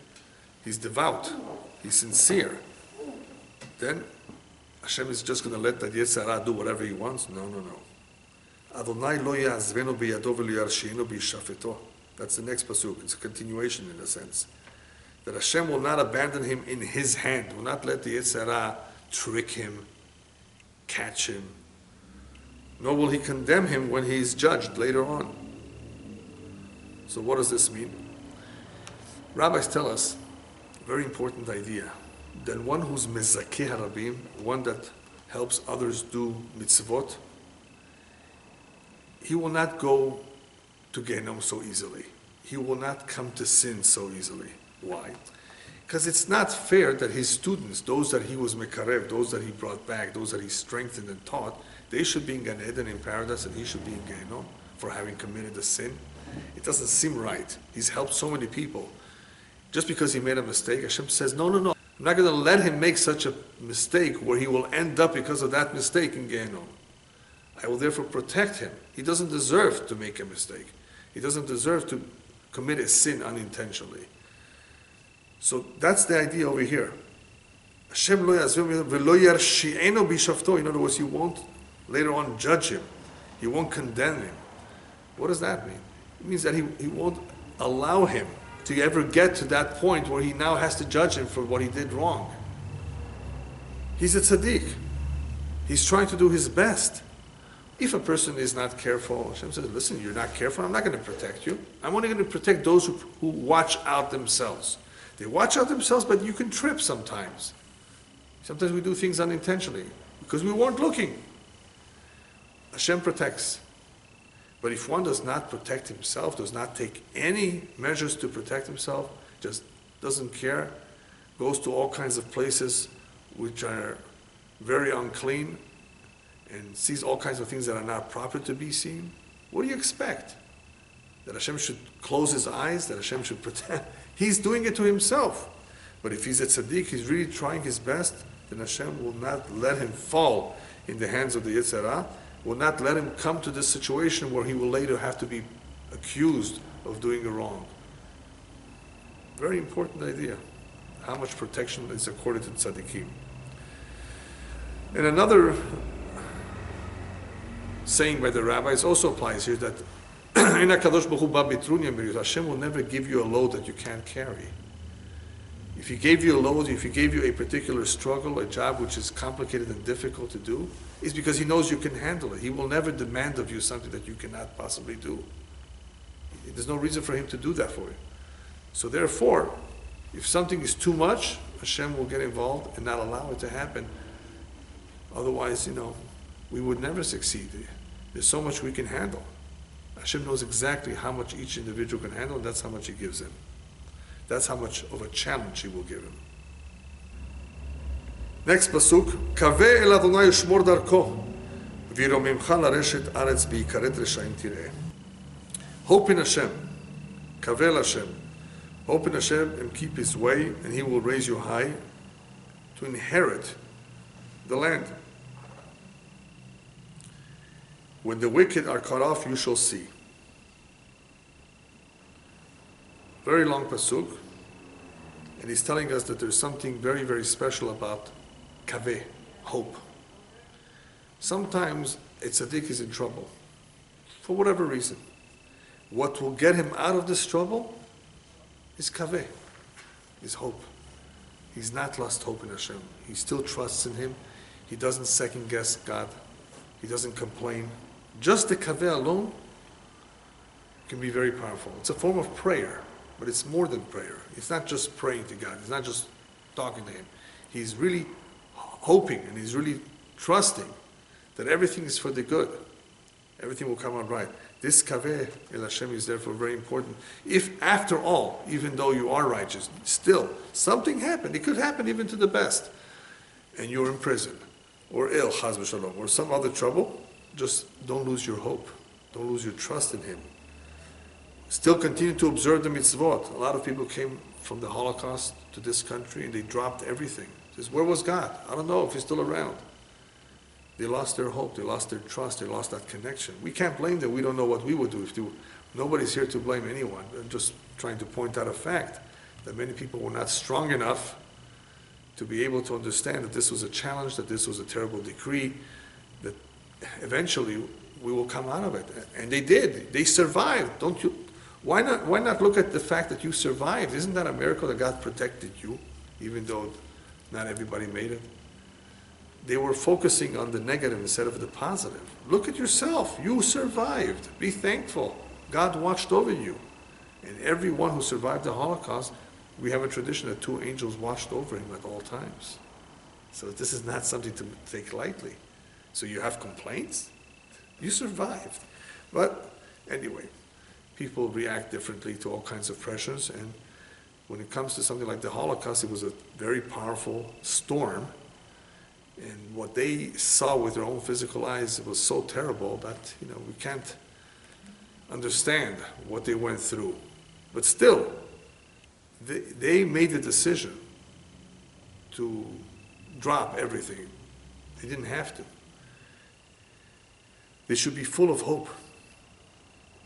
He's devout, he's sincere. Then Hashem is just going to let that Yetzer Hara do whatever he wants? No, no, no. Adonai lo b'yishafeto. That's the next pasuk. It's a continuation in a sense. That Hashem will not abandon him in his hand, will not let the Yetzer Hara trick him, catch him, nor will he condemn him when he is judged later on. So what does this mean? Rabbis tell us a very important idea that one who's mezakeh harabim, one that helps others do mitzvot, he will not go to Gehenna so easily. He will not come to sin so easily. Why? Because it's not fair that his students, those that he was mekarev, those that he brought back, those that he strengthened and taught, they should be in Gan Eden in paradise and he should be in Gehenna for having committed a sin. It doesn't seem right. He's helped so many people. Just because he made a mistake, Hashem says, no, no, no. I'm not going to let him make such a mistake where he will end up because of that mistake in Gehenna. I will therefore protect him. He doesn't deserve to make a mistake. He doesn't deserve to commit a sin unintentionally. So that's the idea over here. Hashem lo In other words, you won't later on judge him. You won't condemn him. What does that mean? It means that he, he won't allow him to ever get to that point where he now has to judge him for what he did wrong. He's a tzaddik. He's trying to do his best. If a person is not careful, Hashem says, listen, you're not careful, I'm not going to protect you. I'm only going to protect those who, who watch out themselves. They watch out themselves, but you can trip sometimes. Sometimes we do things unintentionally because we weren't looking. Hashem protects. But if one does not protect himself, does not take any measures to protect himself, just doesn't care, goes to all kinds of places which are very unclean, and sees all kinds of things that are not proper to be seen, what do you expect? That Hashem should close his eyes, that Hashem should pretend. *laughs* He's doing it to himself. But if he's a tzaddik, he's really trying his best, then Hashem will not let him fall in the hands of the Yetzer Hara, will not let him come to this situation where he will later have to be accused of doing a wrong. Very important idea. How much protection is accorded to tzaddikim. And another saying by the rabbis also applies here that *clears throat* Hashem will never give you a load that you can't carry. If he gave you a load, if he gave you a particular struggle, a job which is complicated and difficult to do, it's because he knows you can handle it. He will never demand of you something that you cannot possibly do. There's no reason for him to do that for you. So therefore, if something is too much, Hashem will get involved and not allow it to happen. Otherwise, you know, we would never succeed. There's so much we can handle. Hashem knows exactly how much each individual can handle, and that's how much He gives him. That's how much of a challenge He will give him. Next pasuk, Kave el Adonai shmor darko, v'iromimcha lareshet aretz b'ikaret reshaim tireh. Hope in Hashem, Kavel Hashem. Hope in Hashem and keep His way, and He will raise you high to inherit the land. When the wicked are cut off, you shall see. Very long pasuk, and he's telling us that there's something very, very special about kaveh, hope. Sometimes a tzaddik is in trouble, for whatever reason. What will get him out of this trouble is kaveh, is hope. He's not lost hope in Hashem. He still trusts in Him. He doesn't second guess God. He doesn't complain. Just the kaveh alone can be very powerful. It's a form of prayer, but it's more than prayer. It's not just praying to God. It's not just talking to Him. He's really hoping and he's really trusting that everything is for the good. Everything will come out right. This kaveh el Hashem is therefore very important. If after all, even though you are righteous, still something happened, it could happen even to the best, and you're in prison, or ill, chaz or some other trouble, just don't lose your hope. Don't lose your trust in Him. Still continue to observe the mitzvot. A lot of people came from the Holocaust to this country and they dropped everything. Says, where was God? I don't know if He's still around. They lost their hope, they lost their trust, they lost that connection. We can't blame them. We don't know what we would do if they, nobody's here to blame anyone. I'm just trying to point out a fact that many people were not strong enough to be able to understand that this was a challenge, that this was a terrible decree, eventually we will come out of it. And they did. They survived. Don't you? Why not? Why not look at the fact that you survived? Isn't that a miracle that God protected you, even though not everybody made it? They were focusing on the negative instead of the positive. Look at yourself. You survived. Be thankful. God watched over you. And everyone who survived the Holocaust, we have a tradition that two angels watched over him at all times. So this is not something to take lightly. So you have complaints? You survived. But anyway, people react differently to all kinds of pressures. And when it comes to something like the Holocaust, it was a very powerful storm and what they saw with their own physical eyes was so terrible that, you know, we can't understand what they went through. But still, they, they made the decision to drop everything. They didn't have to. They should be full of hope.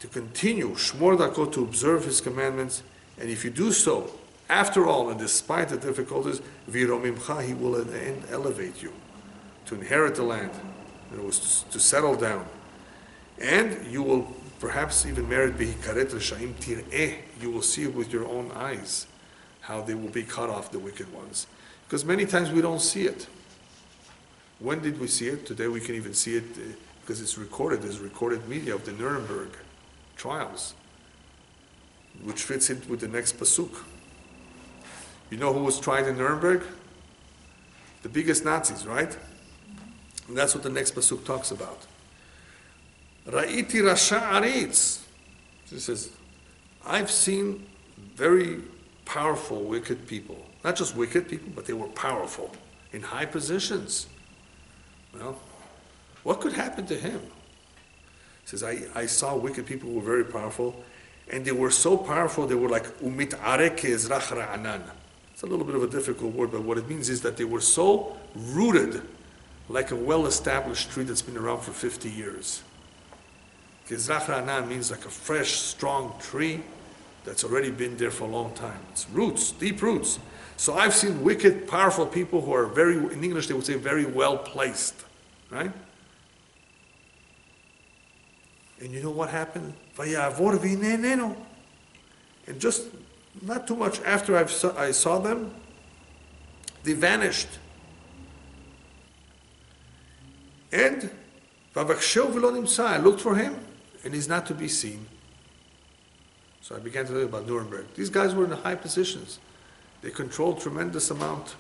To continue, Shmor Darko, to observe his commandments, and if you do so, after all, and despite the difficulties, Viromimcha, he will at the end elevate you to inherit the land. It was to, to settle down. And you will perhaps even merit Behikaret Reshaim Tir'eh. You will see with your own eyes how they will be cut off, the wicked ones. Because many times we don't see it. When did we see it? Today we can even see it uh, because it's recorded. There's recorded media of the Nuremberg trials, which fits in with the next pasuk. You know who was tried in Nuremberg? The biggest Nazis, right? And that's what the next pasuk talks about. Ra'iti rasha aritz. He says, I've seen very powerful, wicked people. Not just wicked people, but they were powerful in high positions. Well, what could happen to him? He says, I, I saw wicked people who were very powerful, and they were so powerful, they were like umit arek ezrach ra'anan. It's a little bit of a difficult word, but what it means is that they were so rooted like a well-established tree that's been around for 50 years. Gezrach Ra'anan means like a fresh, strong tree that's already been there for a long time. It's roots, deep roots. So I've seen wicked, powerful people who are very, in English they would say very well placed, right? And you know what happened? And just not too much after i saw, I saw them, they vanished. And I looked for him, and he's not to be seen. So I began to tell you about Nuremberg. These guys were in high positions. They controlled tremendous amount.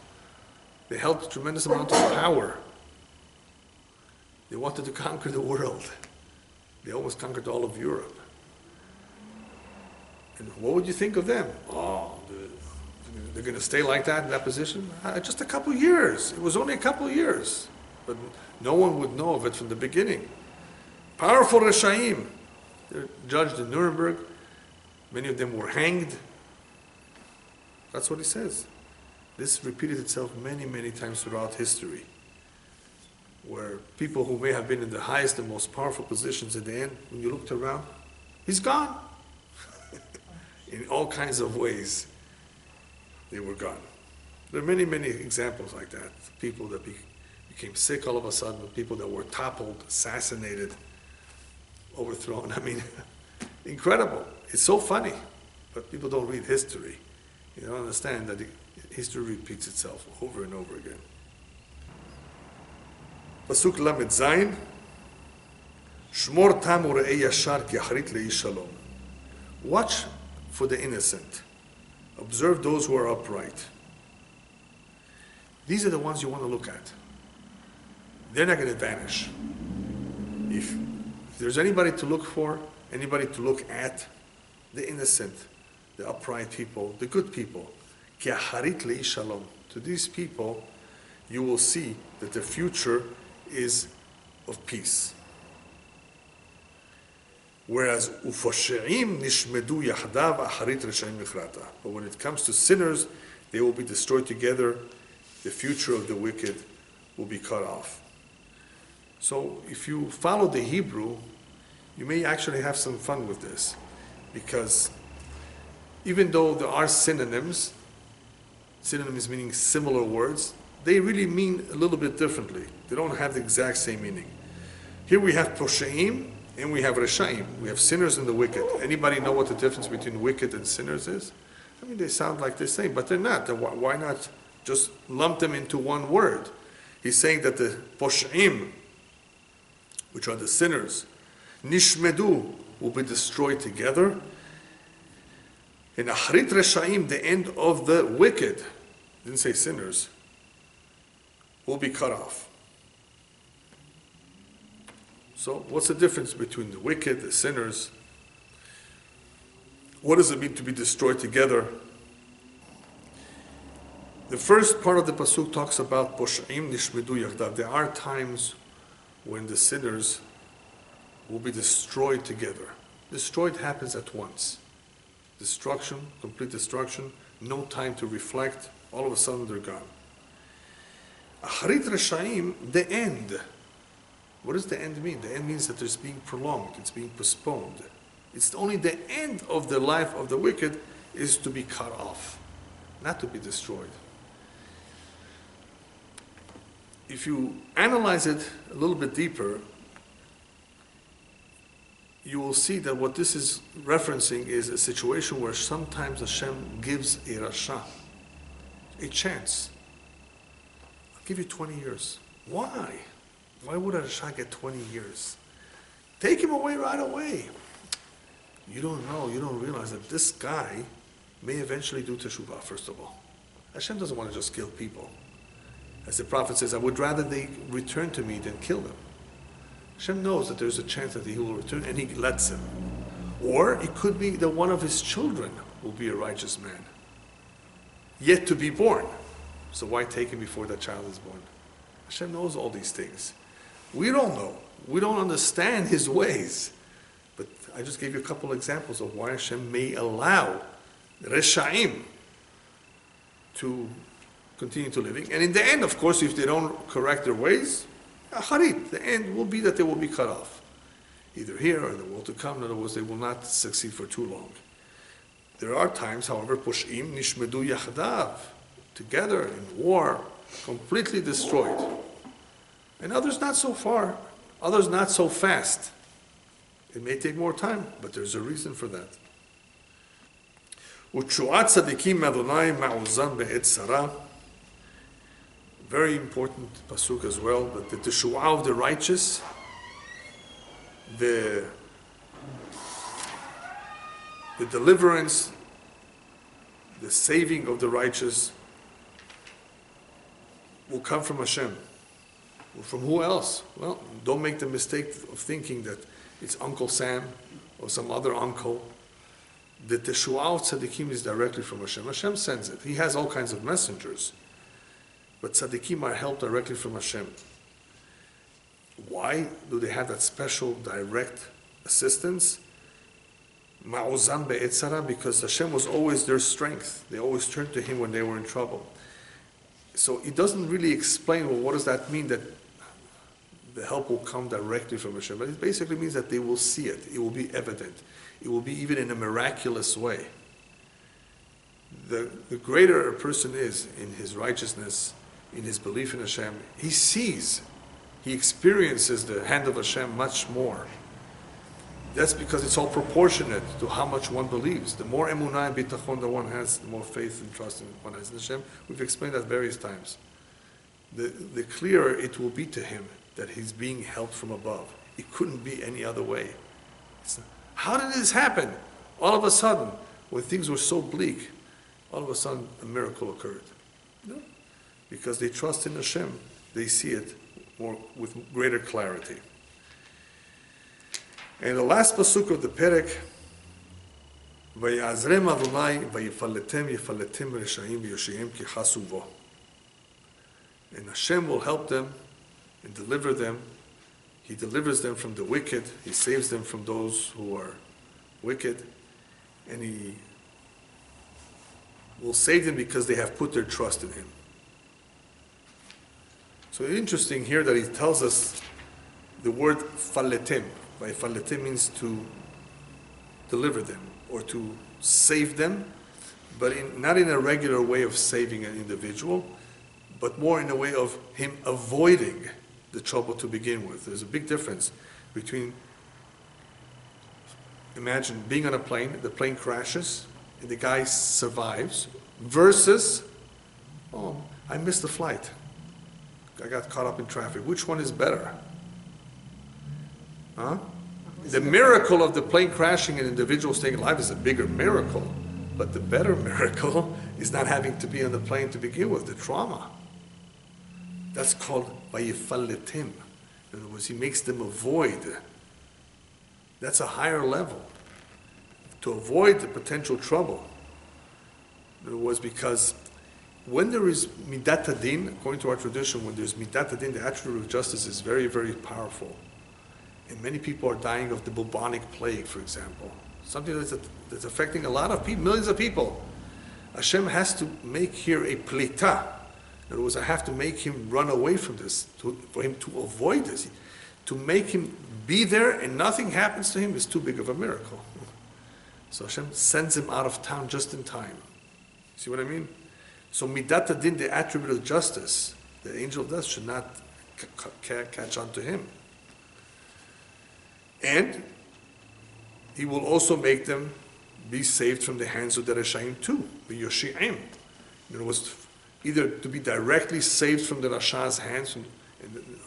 They held tremendous amount of power. They wanted to conquer the world. They almost conquered all of Europe. And what would you think of them? Oh, they're going to stay like that in that position? Uh, just a couple years. It was only a couple years. But no one would know of it from the beginning. Powerful Reshaim. They're judged in Nuremberg. Many of them were hanged. That's what he says. This repeated itself many, many times throughout history, where people who may have been in the highest and most powerful positions at the end, when you looked around, he's gone. *laughs* in all kinds of ways, they were gone. There are many, many examples like that. People that be, became sick all of a sudden, people that were toppled, assassinated, overthrown. *laughs* I mean, *laughs* incredible. It's so funny, but people don't read history. You don't understand that history repeats itself over and over again. Pasuk Lamed Zayin, Shmor tam yashar ki shalom. Watch for the innocent. Observe those who are upright. These are the ones you want to look at they're not going to vanish. If, if there's anybody to look for, anybody to look at the innocent, the upright people, the good people. To these people, you will see that the future is of peace. Whereas ufoshe'im nishmedu yahdav aharit reshaim michrata. But when it comes to sinners, they will be destroyed together. The future of the wicked will be cut off. So if you follow the Hebrew, you may actually have some fun with this, because even though there are synonyms, synonyms meaning similar words, they really mean a little bit differently. They don't have the exact same meaning. Here we have posheim and we have reshaim. We have sinners and the wicked. Anybody know what the difference between wicked and sinners is? I mean, they sound like the same, but they're not. Why not just lump them into one word? He's saying that the posheim, which are the sinners, nishmedu, will be destroyed together. In Ahrit Reshaim, the end of the wicked, didn't say sinners, will be cut off. So, what's the difference between the wicked, the sinners? What does it mean to be destroyed together? The first part of the pasuk talks about poshaim nishmedu yachdav. There are times when the sinners will be destroyed together. Destroyed happens at once. Destruction, complete destruction, no time to reflect, all of a sudden they're gone. Acharit Reshaim, the end. What does the end mean? The end means that it's being prolonged, it's being postponed. It's only the end of the life of the wicked is to be cut off, not to be destroyed. If you analyze it a little bit deeper, you will see that what this is referencing is a situation where sometimes Hashem gives a rasha, a chance. I'll give you 20 years. Why? Why would a rasha get 20 years? Take him away right away. You don't know, you don't realize that this guy may eventually do teshuvah, first of all. Hashem doesn't want to just kill people. As the prophet says, I would rather they return to me than kill them. Hashem knows that there's a chance that he will return and he lets him. Or it could be that one of his children will be a righteous man, yet to be born. So why take him before that child is born? Hashem knows all these things. We don't know. We don't understand his ways. But I just gave you a couple examples of why Hashem may allow Reshaim to continue to living. And in the end, of course, if they don't correct their ways, Harit, the end will be that they will be cut off. Either here or in the world to come. In other words, they will not succeed for too long. There are times, however, pushim nishmedu yachdav, together in war, completely destroyed and others not so far, others not so fast. It may take more time, but there's a reason for that. Very important pasuk as well, but the teshuah of the righteous, the the deliverance, the saving of the righteous will come from Hashem. From who else? Well, don't make the mistake of thinking that it's Uncle Sam or some other uncle. The teshuah of tzaddikim is directly from Hashem. Hashem sends it. He has all kinds of messengers. But tzaddikim are helped directly from Hashem. Why do they have that special direct assistance? Ma'uzam be'etzara, because Hashem was always their strength. They always turned to Him when they were in trouble. So it doesn't really explain, well, what does that mean that the help will come directly from Hashem? But it basically means that they will see it. It will be evident. It will be even in a miraculous way. The, the greater a person is in his righteousness, in his belief in Hashem, he sees, he experiences the hand of Hashem much more. That's because it's all proportionate to how much one believes. The more emunah and bitachon that one has, the more faith and trust in one has in Hashem. We've explained that various times. The, the clearer it will be to him that he's being helped from above. It couldn't be any other way. Not, how did this happen? All of a sudden, when things were so bleak, all of a sudden a miracle occurred. No, because they trust in Hashem, they see it more with greater clarity. And the last pasuk of the Perek, ויעזרם אדוני ויפלטם יפלטם רשעים ויושיעם כי חסו בו. And Hashem will help them and deliver them. He delivers them from the wicked. He saves them from those who are wicked. And He will save them because they have put their trust in Him. So interesting here that He tells us the word faletim. By faletim means to deliver them or to save them, but in, not in a regular way of saving an individual, but more in a way of him avoiding the trouble to begin with. There's a big difference between, imagine being on a plane, the plane crashes, and the guy survives, versus, oh, I missed the flight. I got caught up in traffic. Which one is better? Huh? The miracle of the plane crashing and individual staying alive is a bigger miracle, but the better *laughs* miracle is not having to be on the plane to begin with, the trauma. That's called vayifaletim. In other words, he makes them avoid. That's a higher level. To avoid the potential trouble. In other words, because when there is midat adin, according to our tradition, when there's midat adin, the attribute of justice is very, very powerful. And many people are dying of the bubonic plague, for example. Something that's, that's affecting a lot of people, millions of people. Hashem has to make here a plita. In other words, I have to make him run away from this, to, for him to avoid this. To make him be there and nothing happens to him is too big of a miracle. So Hashem sends him out of town just in time. See what I mean? So midat adin, the attribute of justice, the angel of death should not c- c- catch on to him. And he will also make them be saved from the hands of the too, the Yoshi'im. In other words, either to be directly saved from the Rasha's hands, and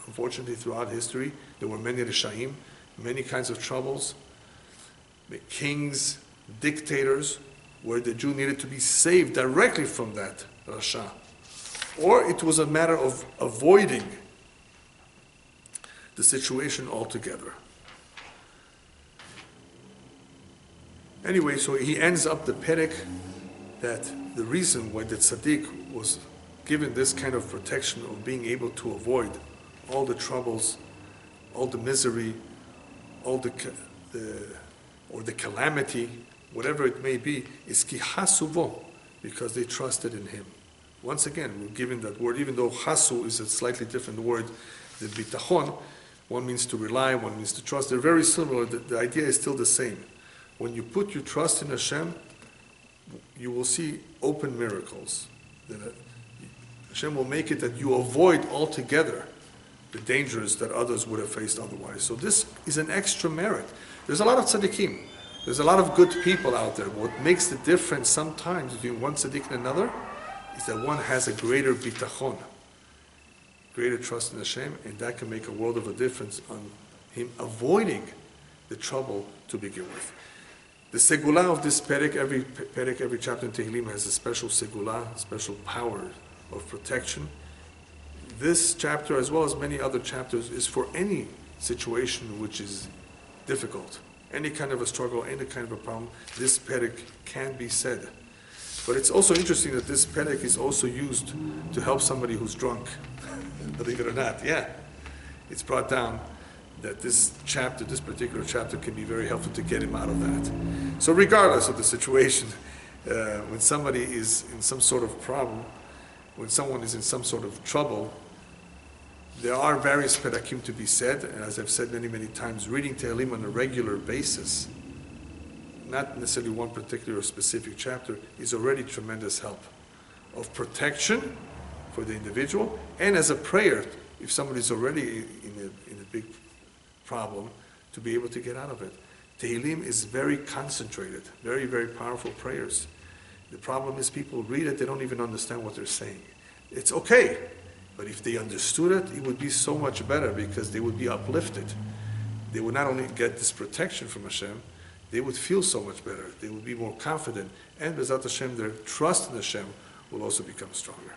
unfortunately throughout history, there were many Rashaim, many kinds of troubles, the kings, dictators, where the Jew needed to be saved directly from that Rasha. Or it was a matter of avoiding the situation altogether. Anyway, so he ends up the Perek that the reason why the tzaddik was given this kind of protection of being able to avoid all the troubles, all the misery, all the, the or the calamity, whatever it may be, is ki hasuvo, because they trusted in him. Once again, we're given that word, even though hasu is a slightly different word than bitachon, one means to rely, one means to trust. They're very similar. The, the idea is still the same. When you put your trust in Hashem, you will see open miracles. That uh, Hashem will make it that you avoid altogether the dangers that others would have faced otherwise. So this is an extra merit. There's a lot of tzaddikim. There's a lot of good people out there. What makes the difference sometimes between one tzaddik and another is that one has a greater bitachon, greater trust in Hashem, and that can make a world of a difference on him avoiding the trouble to begin with. The segula of this perek, every perek, every chapter in Tehillim has a special segula, special power of protection. This chapter, as well as many other chapters, is for any situation which is difficult, any kind of a struggle, any kind of a problem. This perek can be said. But it's also interesting that this perek is also used to help somebody who's drunk. *laughs* Believe it or not, yeah. It's brought down that this chapter, this particular chapter, can be very helpful to get him out of that. So, regardless of the situation, *laughs* uh, when somebody is in some sort of problem, when someone is in some sort of trouble, there are various perakim to be said, and as I've said many, many times, reading Tehillim on a regular basis, not necessarily one particular specific chapter, is already tremendous help of protection for the individual, and as a prayer, if somebody's already in a, in a big problem, to be able to get out of it. Tehillim is very concentrated, very, very powerful prayers. The problem is people read it, they don't even understand what they're saying. It's okay, but if they understood it, it would be so much better because they would be uplifted. They would not only get this protection from Hashem, they would feel so much better. They would be more confident. And Bezat Hashem, their trust in Hashem will also become stronger.